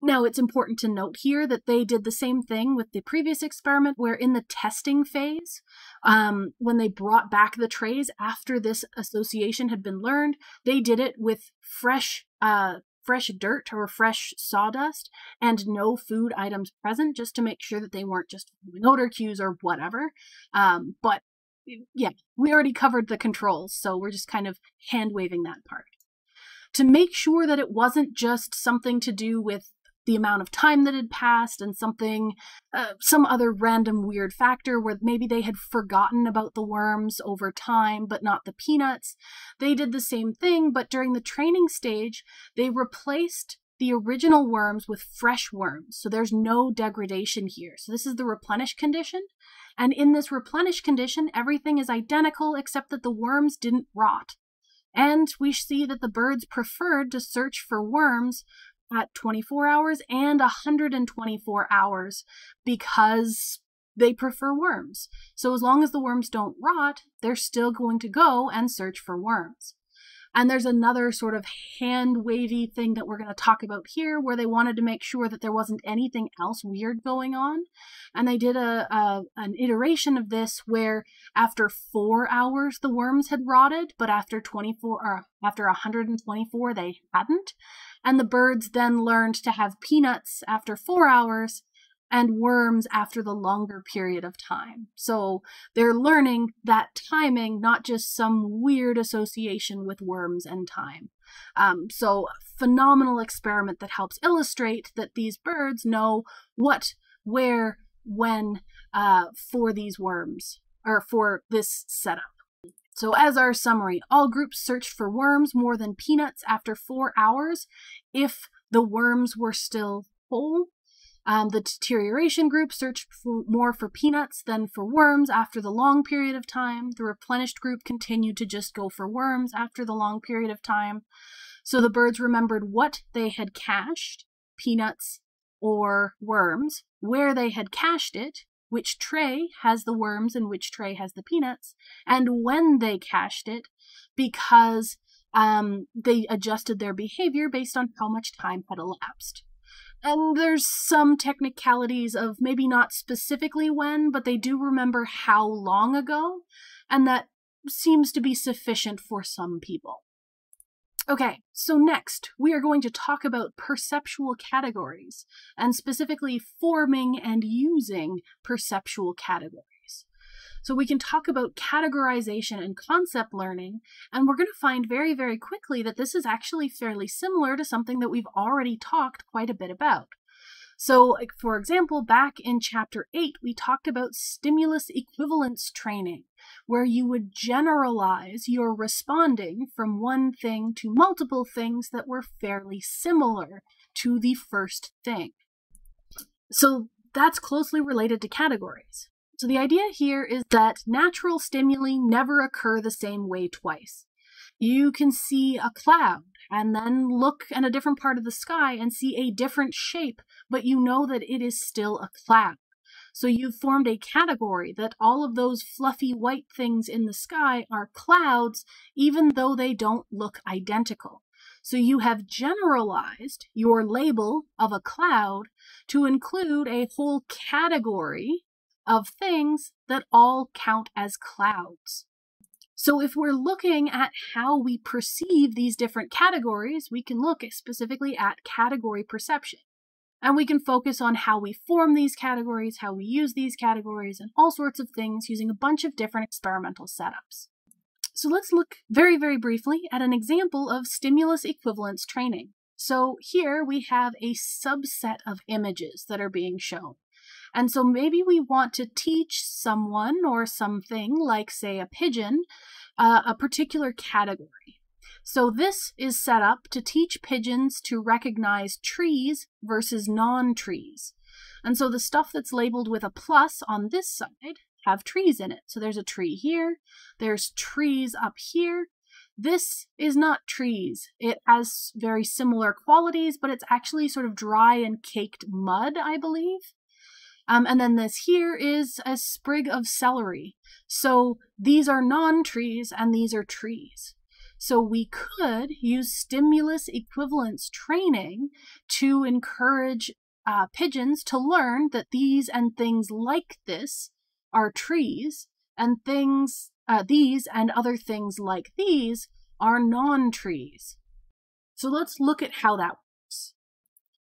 Now, it's important to note here that they did the same thing with the previous experiment, where in the testing phase, um, when they brought back the trays after this association had been learned, they did it with fresh, uh, fresh dirt or fresh sawdust and no food items present, just to make sure that they weren't just odor cues or whatever. Um, but yeah, we already covered the controls, so we're just kind of hand waving that part to make sure that it wasn't just something to do with the amount of time that had passed and something, uh, some other random weird factor where maybe they had forgotten about the worms over time, but not the peanuts. They did the same thing, but during the training stage, they replaced the original worms with fresh worms. So there's no degradation here. So this is the replenish condition. And in this replenish condition, everything is identical except that the worms didn't rot. And we see that the birds preferred to search for worms at 24 hours and 124 hours because they prefer worms. So as long as the worms don't rot, they're still going to go and search for worms. And there's another sort of hand wavy thing that we're going to talk about here where they wanted to make sure that there wasn't anything else weird going on. And they did a, a an iteration of this where after 4 hours the worms had rotted, but after 24 or after 124 they hadn't. And the birds then learned to have peanuts after 4 hours and worms after the longer period of time. So they're learning that timing, not just some weird association with worms and time. Um, so, phenomenal experiment that helps illustrate that these birds know what, where, when uh, for these worms, or for this setup. So, as our summary, all groups searched for worms more than peanuts after four hours if the worms were still whole um, the deterioration group searched for more for peanuts than for worms after the long period of time. The replenished group continued to just go for worms after the long period of time. So the birds remembered what they had cached peanuts or worms, where they had cached it, which tray has the worms and which tray has the peanuts, and when they cached it, because um, they adjusted their behavior based on how much time had elapsed. And there's some technicalities of maybe not specifically when, but they do remember how long ago, and that seems to be sufficient for some people. Okay, so next we are going to talk about perceptual categories, and specifically forming and using perceptual categories. So we can talk about categorization and concept learning, and we're going to find very, very quickly that this is actually fairly similar to something that we've already talked quite a bit about. So, for example, back in chapter 8, we talked about stimulus equivalence training, where you would generalize your responding from one thing to multiple things that were fairly similar to the first thing. So, that's closely related to categories. So the idea here is that natural stimuli never occur the same way twice. You can see a cloud and then look in a different part of the sky and see a different shape, but you know that it is still a cloud. So you've formed a category that all of those fluffy white things in the sky are clouds, even though they don't look identical. So you have generalized your label of a cloud to include a whole category of things that all count as clouds. So if we're looking at how we perceive these different categories, we can look specifically at category perception. And we can focus on how we form these categories, how we use these categories, and all sorts of things using a bunch of different experimental setups. So let's look very, very briefly at an example of stimulus equivalence training. So here we have a subset of images that are being shown. And so maybe we want to teach someone or something, like, say, a pigeon, uh, a particular category. So this is set up to teach pigeons to recognize trees versus non trees. And so the stuff that's labeled with a plus on this side have trees in it. So there's a tree here, there's trees up here. This is not trees. It has very similar qualities, but it's actually sort of dry and caked mud, I believe. Um, and then this here is a sprig of celery. So these are non-trees and these are trees. So we could use stimulus equivalence training to encourage uh, pigeons to learn that these and things like this are trees, and things uh, these and other things like these are non-trees. So let's look at how that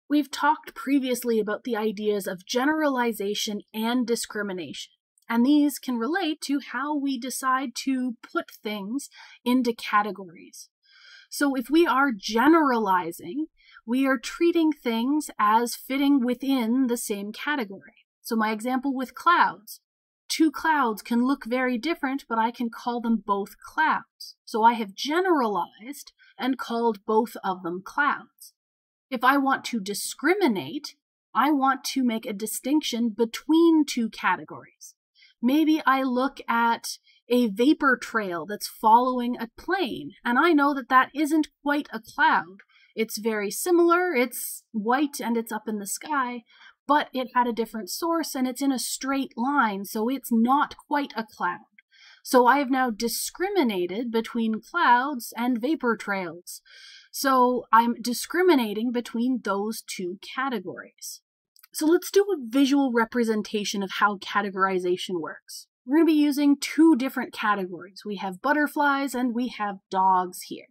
We've talked previously about the ideas of generalization and discrimination, and these can relate to how we decide to put things into categories. So if we are generalizing, we are treating things as fitting within the same category. So my example with clouds. Two clouds can look very different, but I can call them both clouds. So I have generalized and called both of them clouds. If I want to discriminate, I want to make a distinction between two categories. Maybe I look at a vapor trail that's following a plane, and I know that that isn't quite a cloud. It's very similar, it's white and it's up in the sky, but it had a different source and it's in a straight line, so it's not quite a cloud. So I have now discriminated between clouds and vapor trails. So I'm discriminating between those two categories. So let's do a visual representation of how categorization works. We're going to be using two different categories. We have butterflies and we have dogs here.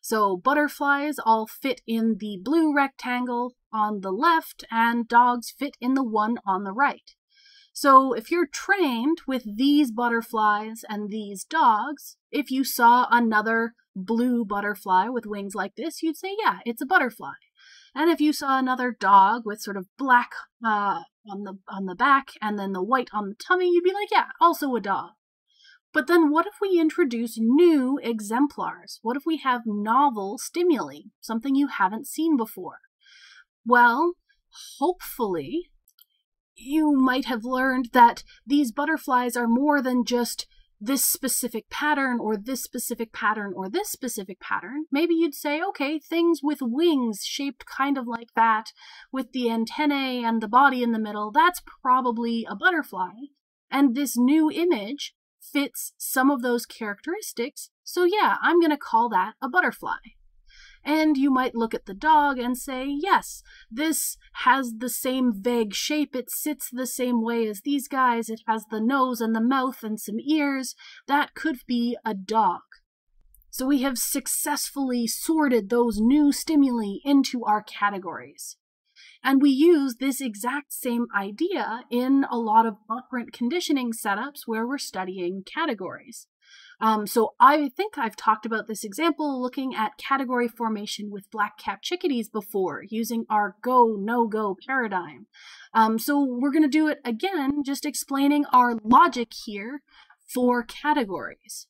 So butterflies all fit in the blue rectangle on the left and dogs fit in the one on the right. So if you're trained with these butterflies and these dogs, if you saw another blue butterfly with wings like this, you'd say, yeah, it's a butterfly. And if you saw another dog with sort of black uh, on the on the back and then the white on the tummy, you'd be like, yeah, also a dog. But then what if we introduce new exemplars? What if we have novel stimuli, something you haven't seen before? Well, hopefully you might have learned that these butterflies are more than just this specific pattern or this specific pattern or this specific pattern, maybe you'd say, okay, things with wings shaped kind of like that, with the antennae and the body in the middle, that's probably a butterfly. And this new image fits some of those characteristics, so yeah, I'm going to call that a butterfly. And you might look at the dog and say, yes, this has the same vague shape. It sits the same way as these guys. It has the nose and the mouth and some ears. That could be a dog. So we have successfully sorted those new stimuli into our categories. And we use this exact same idea in a lot of operant conditioning setups where we're studying categories. Um, so I think I've talked about this example looking at category formation with black cap chickadees before using our go, no go paradigm. Um, so we're going to do it again, just explaining our logic here for categories.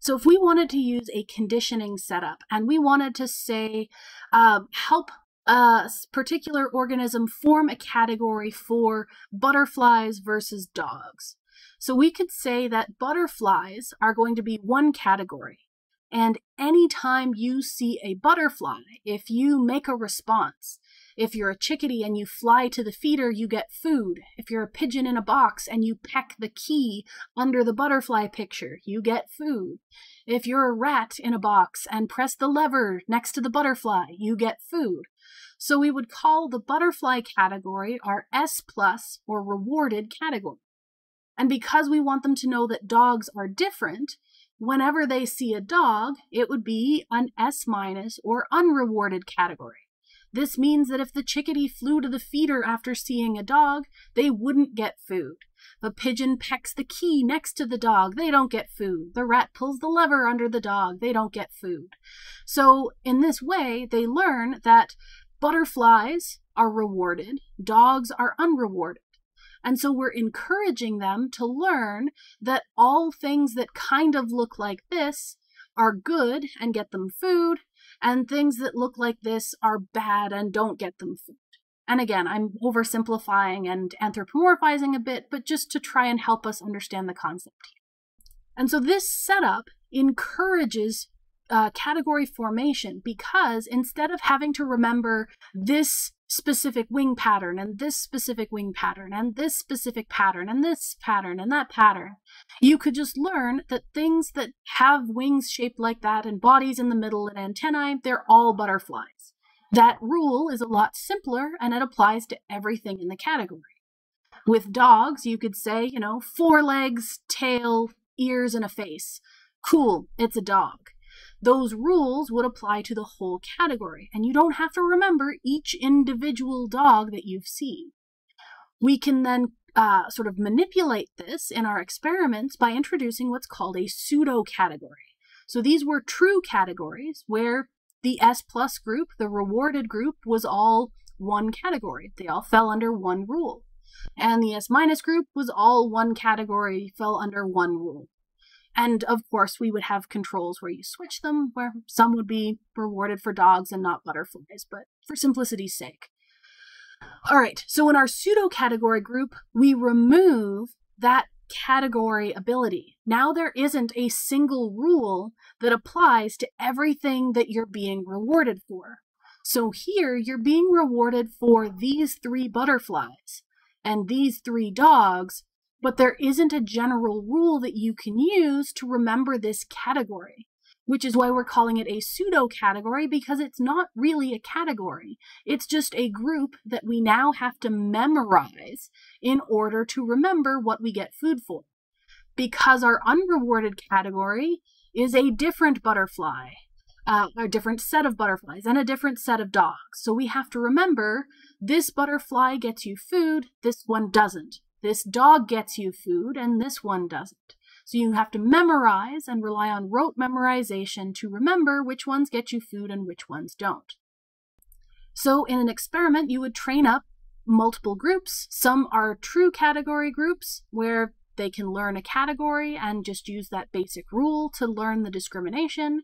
So if we wanted to use a conditioning setup and we wanted to say, uh, help a particular organism form a category for butterflies versus dogs. So we could say that butterflies are going to be one category. And anytime you see a butterfly, if you make a response, if you're a chickadee and you fly to the feeder, you get food. If you're a pigeon in a box and you peck the key under the butterfly picture, you get food. If you're a rat in a box and press the lever next to the butterfly, you get food. So we would call the butterfly category our S plus or rewarded category. And because we want them to know that dogs are different, whenever they see a dog, it would be an S minus or unrewarded category. This means that if the chickadee flew to the feeder after seeing a dog, they wouldn't get food. The pigeon pecks the key next to the dog, they don't get food. The rat pulls the lever under the dog, they don't get food. So, in this way, they learn that butterflies are rewarded, dogs are unrewarded. And so we're encouraging them to learn that all things that kind of look like this are good and get them food, and things that look like this are bad and don't get them food. And again, I'm oversimplifying and anthropomorphizing a bit, but just to try and help us understand the concept. And so this setup encourages uh, category formation because instead of having to remember this specific wing pattern and this specific wing pattern and this specific pattern and this pattern and that pattern, you could just learn that things that have wings shaped like that and bodies in the middle and antennae, they're all butterflies. That rule is a lot simpler and it applies to everything in the category. With dogs, you could say, you know, four legs, tail, ears, and a face. Cool, it's a dog those rules would apply to the whole category, and you don't have to remember each individual dog that you've seen. We can then uh, sort of manipulate this in our experiments by introducing what's called a pseudo category. So these were true categories where the S plus group, the rewarded group, was all one category. They all fell under one rule. And the S minus group was all one category, fell under one rule. And of course, we would have controls where you switch them, where some would be rewarded for dogs and not butterflies, but for simplicity's sake. All right, so in our pseudo category group, we remove that category ability. Now there isn't a single rule that applies to everything that you're being rewarded for. So here you're being rewarded for these three butterflies and these three dogs but there isn't a general rule that you can use to remember this category, which is why we're calling it a pseudo category because it's not really a category. It's just a group that we now have to memorize in order to remember what we get food for. Because our unrewarded category is a different butterfly, uh, a different set of butterflies, and a different set of dogs. So we have to remember this butterfly gets you food, this one doesn't. This dog gets you food and this one doesn't. So you have to memorize and rely on rote memorization to remember which ones get you food and which ones don't. So in an experiment, you would train up multiple groups. Some are true category groups where they can learn a category and just use that basic rule to learn the discrimination.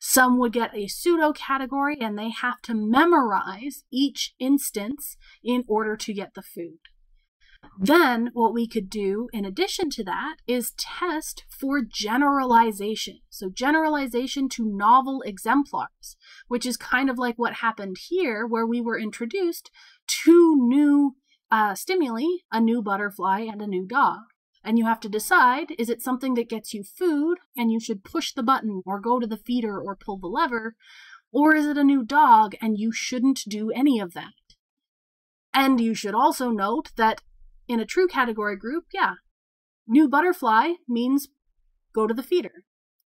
Some would get a pseudo category and they have to memorize each instance in order to get the food. Then, what we could do in addition to that is test for generalization. So, generalization to novel exemplars, which is kind of like what happened here, where we were introduced to new uh, stimuli a new butterfly and a new dog. And you have to decide is it something that gets you food and you should push the button or go to the feeder or pull the lever? Or is it a new dog and you shouldn't do any of that? And you should also note that in a true category group, yeah, new butterfly means go to the feeder,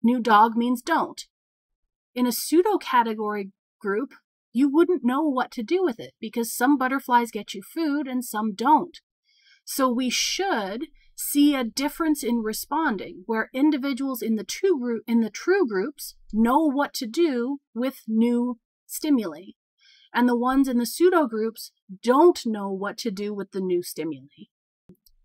new dog means don't. In a pseudo category group, you wouldn't know what to do with it because some butterflies get you food and some don't. So we should see a difference in responding where individuals in the two group in the true groups know what to do with new stimuli and the ones in the pseudo groups don't know what to do with the new stimuli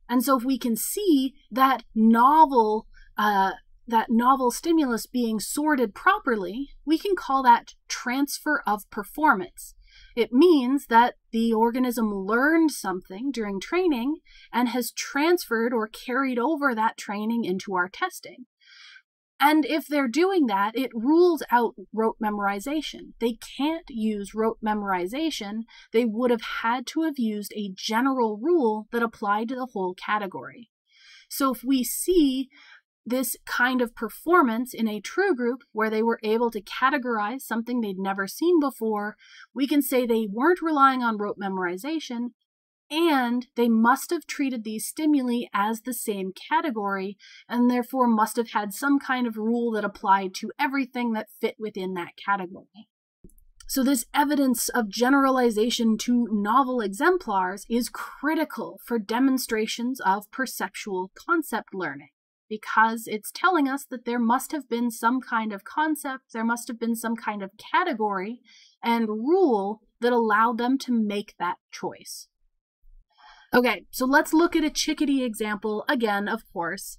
and so if we can see that novel uh, that novel stimulus being sorted properly we can call that transfer of performance it means that the organism learned something during training and has transferred or carried over that training into our testing. And if they're doing that, it rules out rote memorization. They can't use rote memorization. They would have had to have used a general rule that applied to the whole category. So if we see this kind of performance in a true group where they were able to categorize something they'd never seen before, we can say they weren't relying on rote memorization and they must have treated these stimuli as the same category and therefore must have had some kind of rule that applied to everything that fit within that category. So, this evidence of generalization to novel exemplars is critical for demonstrations of perceptual concept learning because it's telling us that there must have been some kind of concept, there must have been some kind of category and rule that allowed them to make that choice. Okay, so let's look at a chickadee example again, of course.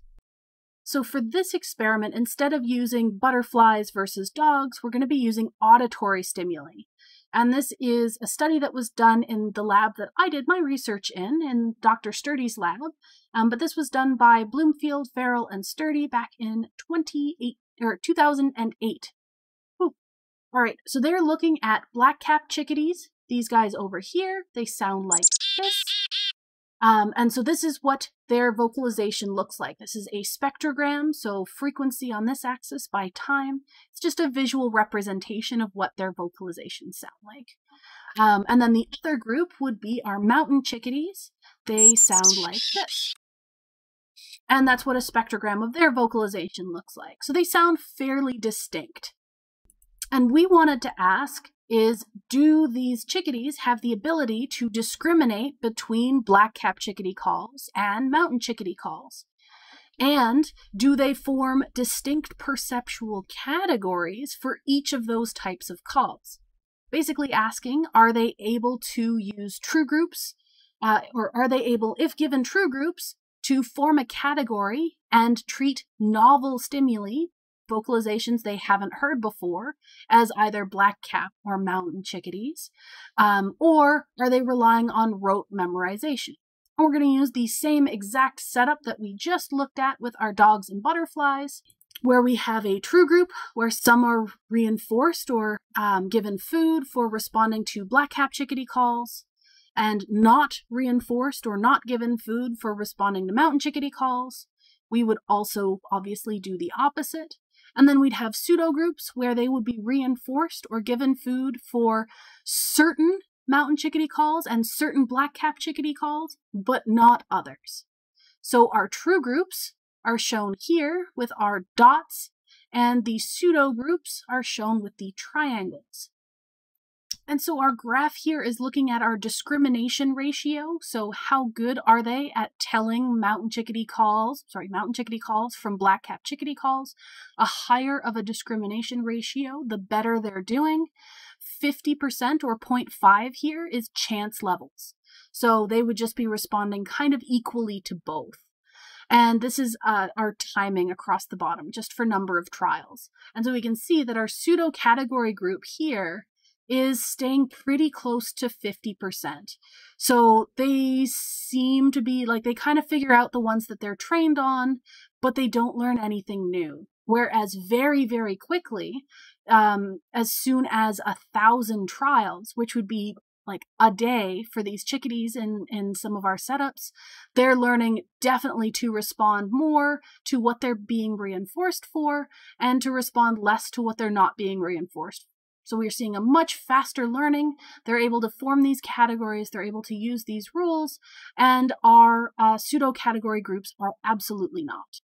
So for this experiment, instead of using butterflies versus dogs, we're going to be using auditory stimuli. And this is a study that was done in the lab that I did my research in, in Dr. Sturdy's lab. Um, but this was done by Bloomfield, Farrell, and Sturdy back in 28 or 2008. Ooh. All right, so they're looking at black-capped chickadees. These guys over here, they sound like this. Um, and so this is what their vocalization looks like. This is a spectrogram, so frequency on this axis by time. It's just a visual representation of what their vocalizations sound like. Um, and then the other group would be our mountain chickadees. They sound like this. And that's what a spectrogram of their vocalization looks like. So they sound fairly distinct. And we wanted to ask is do these chickadees have the ability to discriminate between black-capped chickadee calls and mountain chickadee calls? And do they form distinct perceptual categories for each of those types of calls? Basically asking, are they able to use true groups, uh, or are they able, if given true groups, to form a category and treat novel stimuli vocalizations they haven't heard before as either black cap or mountain chickadees? Um, or are they relying on rote memorization? And we're going to use the same exact setup that we just looked at with our dogs and butterflies, where we have a true group where some are reinforced or um, given food for responding to black cap chickadee calls, and not reinforced or not given food for responding to mountain chickadee calls. We would also obviously do the opposite. And then we'd have pseudo groups where they would be reinforced or given food for certain mountain chickadee calls and certain black cap chickadee calls, but not others. So our true groups are shown here with our dots, and the pseudo groups are shown with the triangles. And so our graph here is looking at our discrimination ratio. So how good are they at telling mountain chickadee calls, sorry, mountain chickadee calls from black-capped chickadee calls? A higher of a discrimination ratio, the better they're doing. 50% or 0.5 here is chance levels. So they would just be responding kind of equally to both. And this is uh, our timing across the bottom, just for number of trials. And so we can see that our pseudo category group here is staying pretty close to 50%. So they seem to be like they kind of figure out the ones that they're trained on, but they don't learn anything new. Whereas very, very quickly, um, as soon as a thousand trials, which would be like a day for these chickadees in, in some of our setups, they're learning definitely to respond more to what they're being reinforced for and to respond less to what they're not being reinforced so we're seeing a much faster learning. They're able to form these categories, they're able to use these rules, and our uh, pseudo category groups are absolutely not.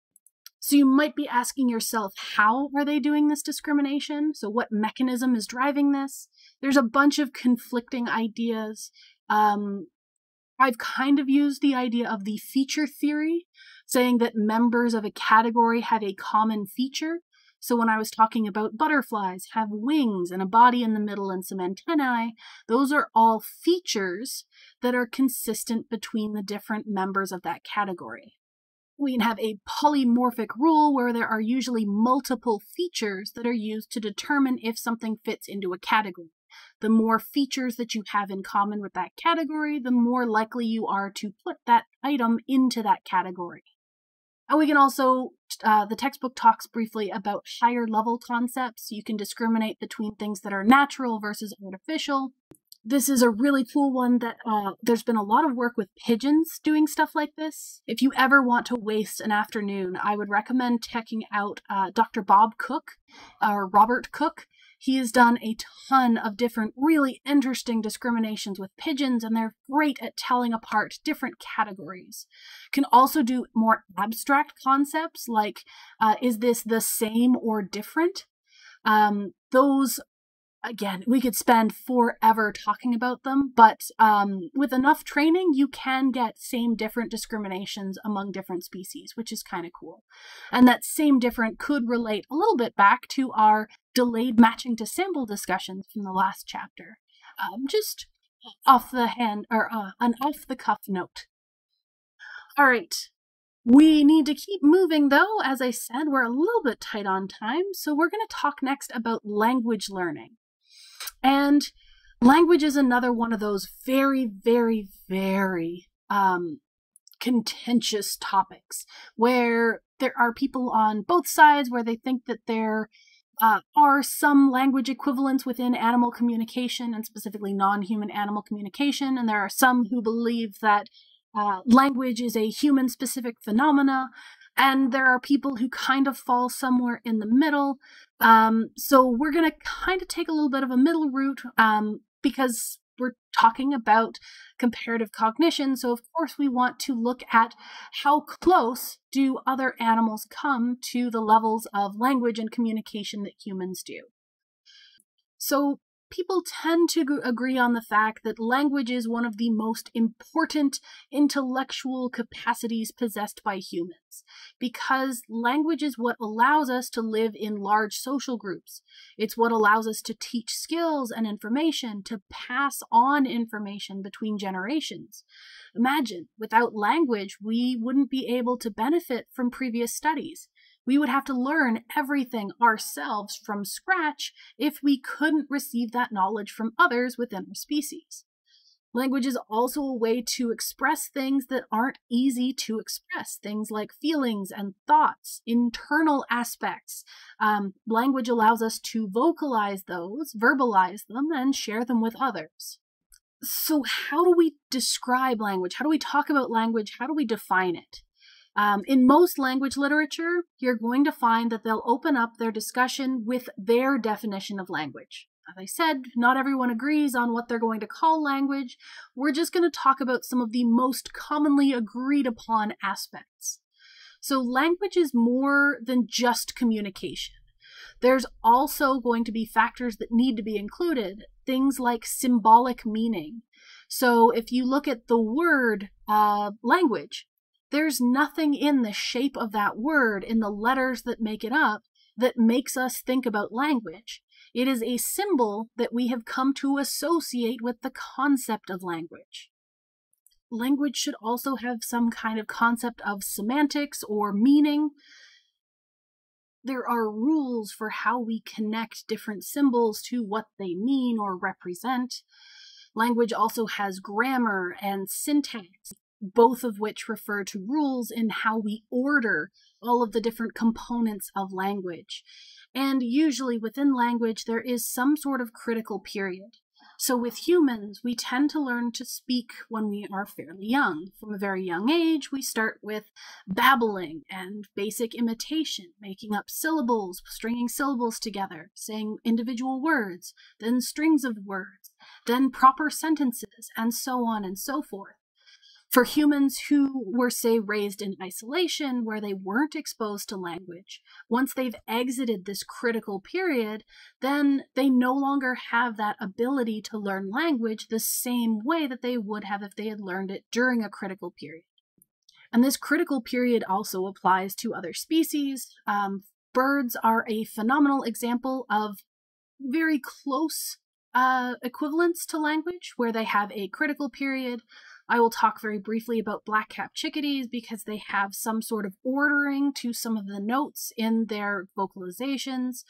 So you might be asking yourself, how are they doing this discrimination? So what mechanism is driving this? There's a bunch of conflicting ideas. Um, I've kind of used the idea of the feature theory, saying that members of a category have a common feature. So when I was talking about butterflies have wings and a body in the middle and some antennae, those are all features that are consistent between the different members of that category. We have a polymorphic rule where there are usually multiple features that are used to determine if something fits into a category. The more features that you have in common with that category, the more likely you are to put that item into that category. And we can also, uh, the textbook talks briefly about higher level concepts. You can discriminate between things that are natural versus artificial. This is a really cool one that uh, there's been a lot of work with pigeons doing stuff like this. If you ever want to waste an afternoon, I would recommend checking out uh, Dr. Bob Cook or Robert Cook. He has done a ton of different really interesting discriminations with pigeons, and they're great at telling apart different categories. Can also do more abstract concepts like uh, is this the same or different? Um, those again, we could spend forever talking about them, but um, with enough training, you can get same different discriminations among different species, which is kind of cool. And that same different could relate a little bit back to our delayed matching to sample discussions from the last chapter. Um, just off the hand, or uh, an off the cuff note. All right. We need to keep moving though. As I said, we're a little bit tight on time, so we're going to talk next about language learning. And language is another one of those very, very, very um, contentious topics where there are people on both sides where they think that there uh, are some language equivalents within animal communication and specifically non human animal communication, and there are some who believe that uh, language is a human specific phenomena. And there are people who kind of fall somewhere in the middle. Um, so we're going to kind of take a little bit of a middle route um, because we're talking about comparative cognition. So, of course, we want to look at how close do other animals come to the levels of language and communication that humans do. So, people tend to agree on the fact that language is one of the most important intellectual capacities possessed by humans, because language is what allows us to live in large social groups. It's what allows us to teach skills and information, to pass on information between generations. Imagine, without language, we wouldn't be able to benefit from previous studies. We would have to learn everything ourselves from scratch if we couldn't receive that knowledge from others within our species. Language is also a way to express things that aren't easy to express, things like feelings and thoughts, internal aspects. Um, language allows us to vocalize those, verbalize them, and share them with others. So, how do we describe language? How do we talk about language? How do we define it? Um, in most language literature, you're going to find that they'll open up their discussion with their definition of language. As I said, not everyone agrees on what they're going to call language. We're just going to talk about some of the most commonly agreed upon aspects. So, language is more than just communication. There's also going to be factors that need to be included, things like symbolic meaning. So, if you look at the word uh, language, there's nothing in the shape of that word, in the letters that make it up, that makes us think about language. It is a symbol that we have come to associate with the concept of language. Language should also have some kind of concept of semantics or meaning. there are rules for how we connect different symbols to what they mean or represent. Language also has grammar and syntax, both of which refer to rules in how we order all of the different components of language. And usually within language, there is some sort of critical period. So with humans, we tend to learn to speak when we are fairly young. From a very young age, we start with babbling and basic imitation, making up syllables, stringing syllables together, saying individual words, then strings of words, then proper sentences, and so on and so forth. For humans who were, say, raised in isolation, where they weren't exposed to language, once they've exited this critical period, then they no longer have that ability to learn language the same way that they would have if they had learned it during a critical period. And this critical period also applies to other species. Um, birds are a phenomenal example of very close uh, equivalents to language, where they have a critical period I will talk very briefly about black-capped chickadees because they have some sort of ordering to some of the notes in their vocalizations.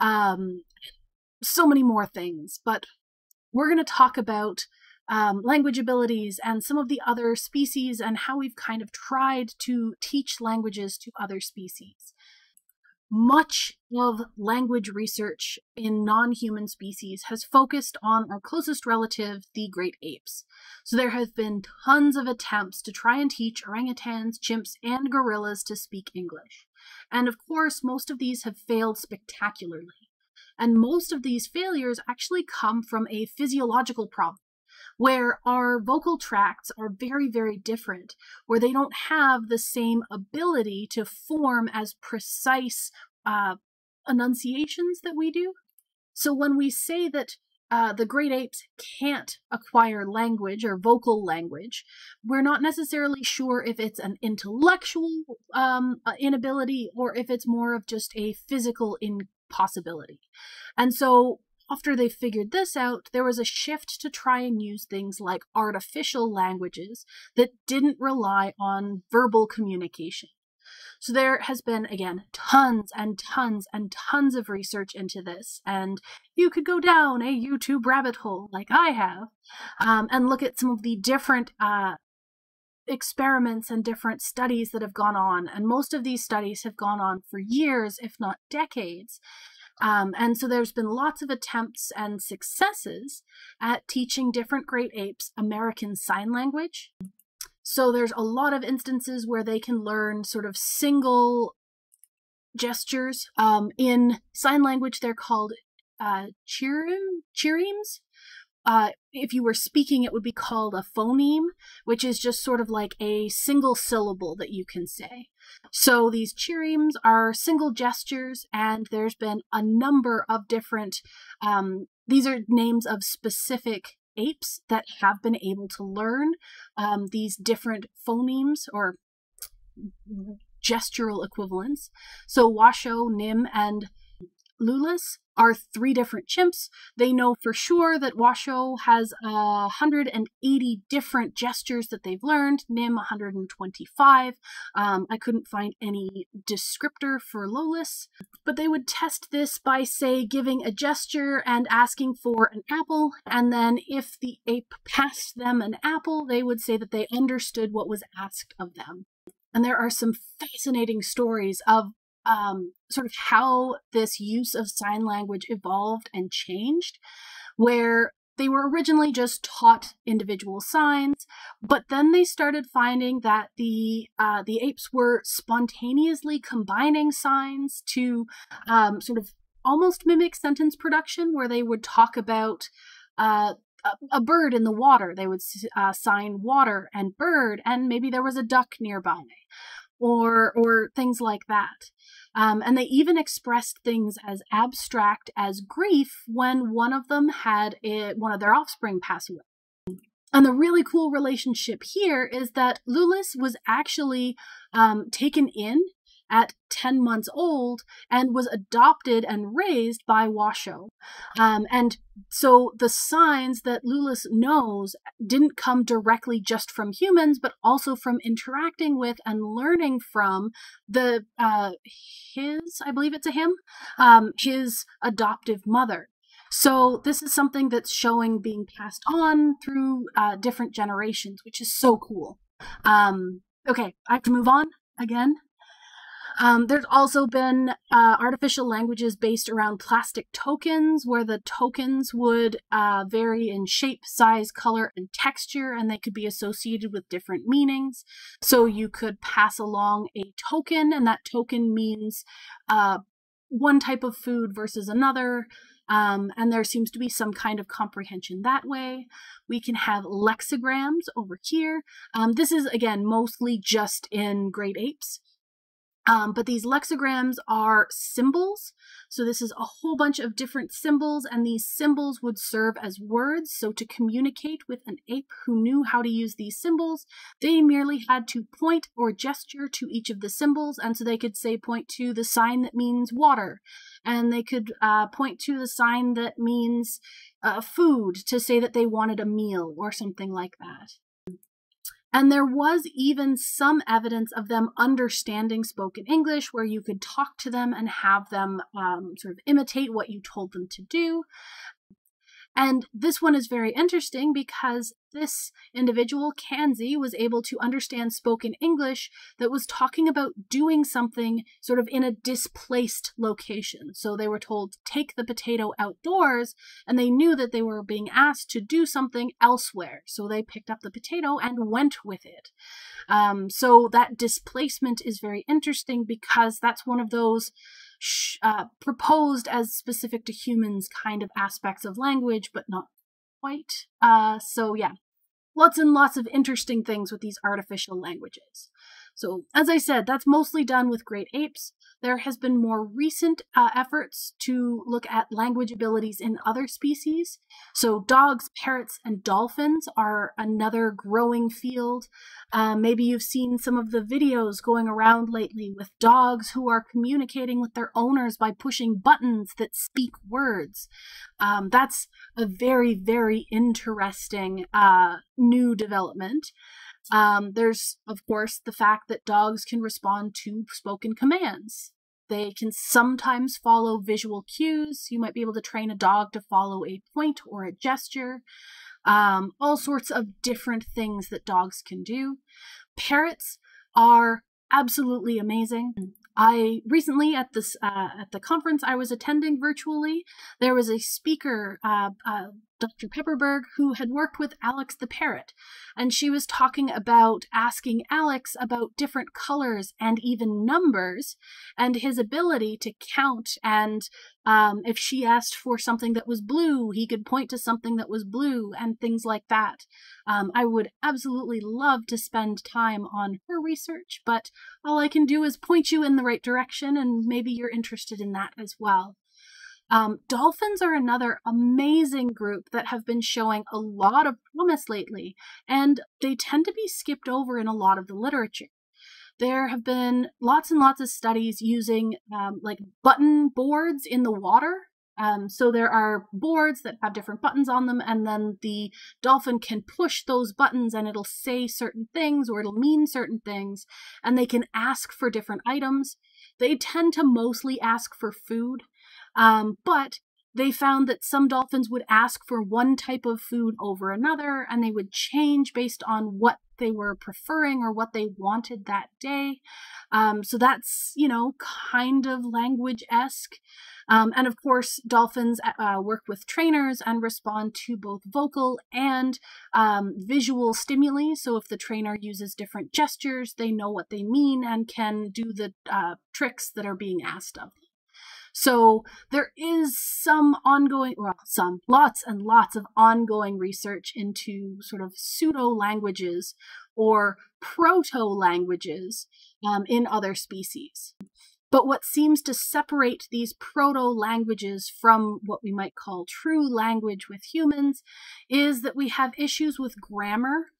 Um, so many more things, but we're going to talk about um, language abilities and some of the other species and how we've kind of tried to teach languages to other species much of language research in non human species has focused on our closest relative, the great apes. So there have been tons of attempts to try and teach orangutans, chimps, and gorillas to speak English. And of course, most of these have failed spectacularly. And most of these failures actually come from a physiological problem where our vocal tracts are very, very different, where they don't have the same ability to form as precise uh, enunciations that we do. So when we say that uh, the great apes can't acquire language or vocal language. We're not necessarily sure if it's an intellectual um, uh, inability or if it's more of just a physical impossibility. And so after they figured this out, there was a shift to try and use things like artificial languages that didn't rely on verbal communication. So there has been, again, tons and tons and tons of research into this. And you could go down a YouTube rabbit hole like I have um, and look at some of the different uh, experiments and different studies that have gone on. And most of these studies have gone on for years, if not decades. Um, and so there's been lots of attempts and successes at teaching different great apes American Sign Language. So there's a lot of instances where they can learn sort of single gestures. Um, in sign language, they're called uh, chereme. Uh, if you were speaking, it would be called a phoneme, which is just sort of like a single syllable that you can say. So these cheremes are single gestures, and there's been a number of different, um, these are names of specific apes that have been able to learn um, these different phonemes or gestural equivalents. So Washoe, Nim, and Loulis are three different chimps. They know for sure that Washoe has uh, 180 different gestures that they've learned, Nim 125. Um, I couldn't find any descriptor for Loulis, but they would test this by, say, giving a gesture and asking for an apple, and then if the ape passed them an apple, they would say that they understood what was asked of them. And there are some fascinating stories of um, sort of how this use of sign language evolved and changed, where they were originally just taught individual signs, but then they started finding that the uh, the apes were spontaneously combining signs to um, sort of almost mimic sentence production, where they would talk about uh, a, bird in the water. They would uh, sign water and bird, and maybe there was a duck nearby, or or things like that. Um, and they even expressed things as abstract as grief when one of them had a, one of their offspring pass away. And the really cool relationship here is that Loulis was actually um, taken in at 10 months old and was adopted and raised by Washoe. Um, and so the signs that Loulis knows didn't come directly just from humans, but also from interacting with and learning from the uh, his, I believe it's a him, um, his adoptive mother. So this is something that's showing being passed on through uh, different generations, which is so cool. Um, okay, I have to move on again. Um, there's also been uh, artificial languages based around plastic tokens, where the tokens would uh, vary in shape, size, color, and texture, and they could be associated with different meanings. So you could pass along a token, and that token means uh, one type of food versus another. Um, and there seems to be some kind of comprehension that way. We can have lexigrams over here. Um, this is, again, mostly just in great apes. Um, but these lexicograms are symbols. So this is a whole bunch of different symbols, and these symbols would serve as words. So to communicate with an ape who knew how to use these symbols, they merely had to point or gesture to each of the symbols. And so they could say, point to the sign that means water, and they could uh, point to the sign that means uh, food to say that they wanted a meal or something like that. And there was even some evidence of them understanding spoken English where you could talk to them and have them um, sort of imitate what you told them to do. And this one is very interesting because this individual, Kanzi, was able to understand spoken English that was talking about doing something sort of in a displaced location. So they were told, take the potato outdoors, and they knew that they were being asked to do something elsewhere. So they picked up the potato and went with it. Um, so that displacement is very interesting because that's one of those uh, proposed as specific to humans kind of aspects of language, but not quite. Uh, so yeah, lots and lots of interesting things with these artificial languages. So, as I said, that's mostly done with great apes. There has been more recent uh, efforts to look at language abilities in other species. So, dogs, parrots, and dolphins are another growing field. Uh, maybe you've seen some of the videos going around lately with dogs who are communicating with their owners by pushing buttons that speak words. Um, that's a very, very interesting uh, new development. Um, there's, of course, the fact that dogs can respond to spoken commands. They can sometimes follow visual cues. You might be able to train a dog to follow a point or a gesture. Um, all sorts of different things that dogs can do. Parrots are absolutely amazing. I recently at this uh, at the conference I was attending virtually, there was a speaker, uh, uh, Dr. Pepperberg, who had worked with Alex the parrot, and she was talking about asking Alex about different colors and even numbers, and his ability to count. And um, if she asked for something that was blue, he could point to something that was blue, and things like that. Um, I would absolutely love to spend time on her research, but all I can do is point you in the right direction, and maybe you're interested in that as well. Um, dolphins are another amazing group that have been showing a lot of promise lately, and they tend to be skipped over in a lot of the literature. There have been lots and lots of studies using um, like button boards in the water. Um, so there are boards that have different buttons on them, and then the dolphin can push those buttons and it'll say certain things or it'll mean certain things, and they can ask for different items. They tend to mostly ask for food. Um, but they found that some dolphins would ask for one type of food over another and they would change based on what they were preferring or what they wanted that day. Um, so that's, you know, kind of language esque. Um, and of course, dolphins uh, work with trainers and respond to both vocal and um, visual stimuli. So if the trainer uses different gestures, they know what they mean and can do the uh, tricks that are being asked of them. So there is some ongoing, well, some, lots and lots of ongoing research into sort of pseudo languages or proto languages um, in other species. But what seems to separate these proto languages from what we might call true language with humans is that we have issues with grammar.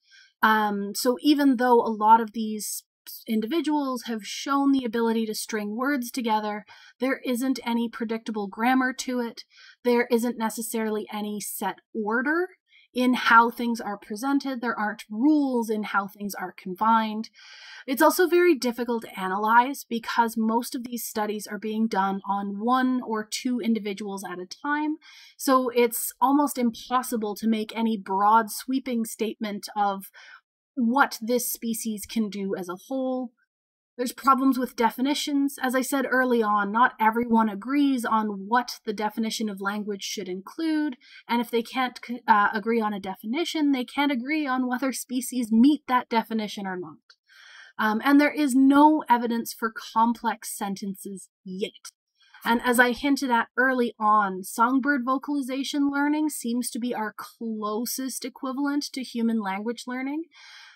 Um, so even though a lot of these individuals have shown the ability to string words together. There isn't any predictable grammar to it. There isn't necessarily any set order in how things are presented. There aren't rules in how things are combined. It's also very difficult to analyze because most of these studies are being done on one or two individuals at a time. So it's almost impossible to make any broad sweeping statement of what this species can do as a whole. There's problems with definitions. As I said early on, not everyone agrees on what the definition of language should include, and if they can't uh, agree on a definition, they can't agree on whether species meet that definition or not. Um, and there is no evidence for complex sentences yet. And as I hinted at early on, songbird vocalization learning seems to be our closest equivalent to human language learning.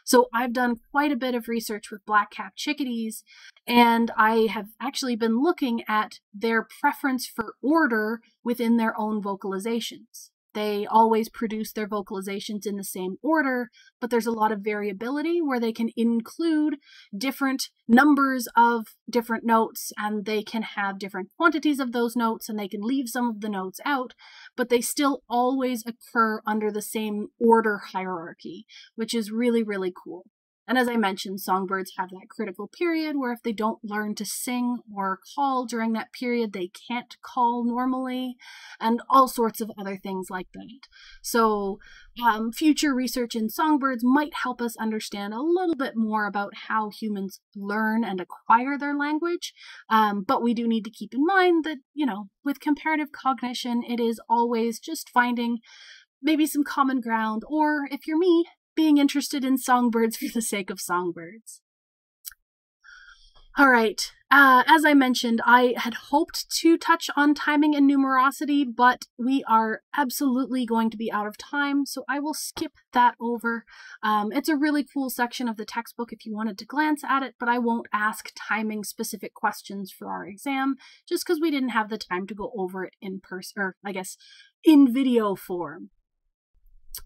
So I've done quite a bit of research with black-capped chickadees, and I have actually been looking at their preference for order within their own vocalizations. They always produce their vocalizations in the same order, but there's a lot of variability where they can include different numbers of different notes and they can have different quantities of those notes and they can leave some of the notes out, but they still always occur under the same order hierarchy, which is really, really cool. And as I mentioned, songbirds have that critical period where if they don't learn to sing or call during that period, they can't call normally, and all sorts of other things like that. So, um, future research in songbirds might help us understand a little bit more about how humans learn and acquire their language. Um, but we do need to keep in mind that, you know, with comparative cognition, it is always just finding maybe some common ground, or if you're me, being interested in songbirds for the sake of songbirds. All right, uh, as I mentioned, I had hoped to touch on timing and numerosity, but we are absolutely going to be out of time, so I will skip that over. Um, it's a really cool section of the textbook if you wanted to glance at it, but I won't ask timing specific questions for our exam just because we didn't have the time to go over it in person, or I guess in video form.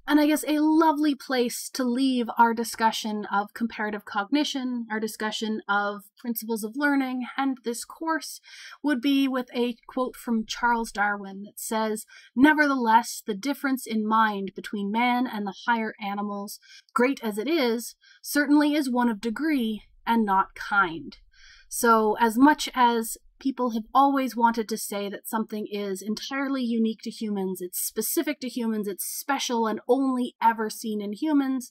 And I guess a lovely place to leave our discussion of comparative cognition, our discussion of principles of learning, and this course would be with a quote from Charles Darwin that says, Nevertheless, the difference in mind between man and the higher animals, great as it is, certainly is one of degree and not kind. So, as much as people have always wanted to say that something is entirely unique to humans, it's specific to humans, it's special and only ever seen in humans,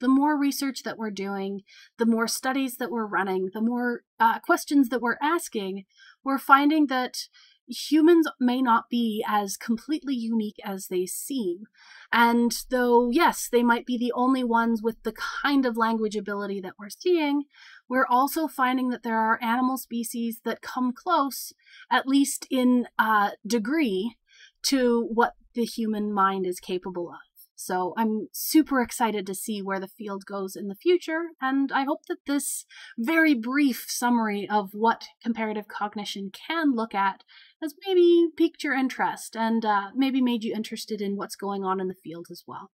the more research that we're doing, the more studies that we're running, the more uh, questions that we're asking, we're finding that humans may not be as completely unique as they seem. And though, yes, they might be the only ones with the kind of language ability that we're seeing, we're also finding that there are animal species that come close, at least in uh, degree, to what the human mind is capable of. So I'm super excited to see where the field goes in the future, and I hope that this very brief summary of what comparative cognition can look at has maybe piqued your interest and uh, maybe made you interested in what's going on in the field as well.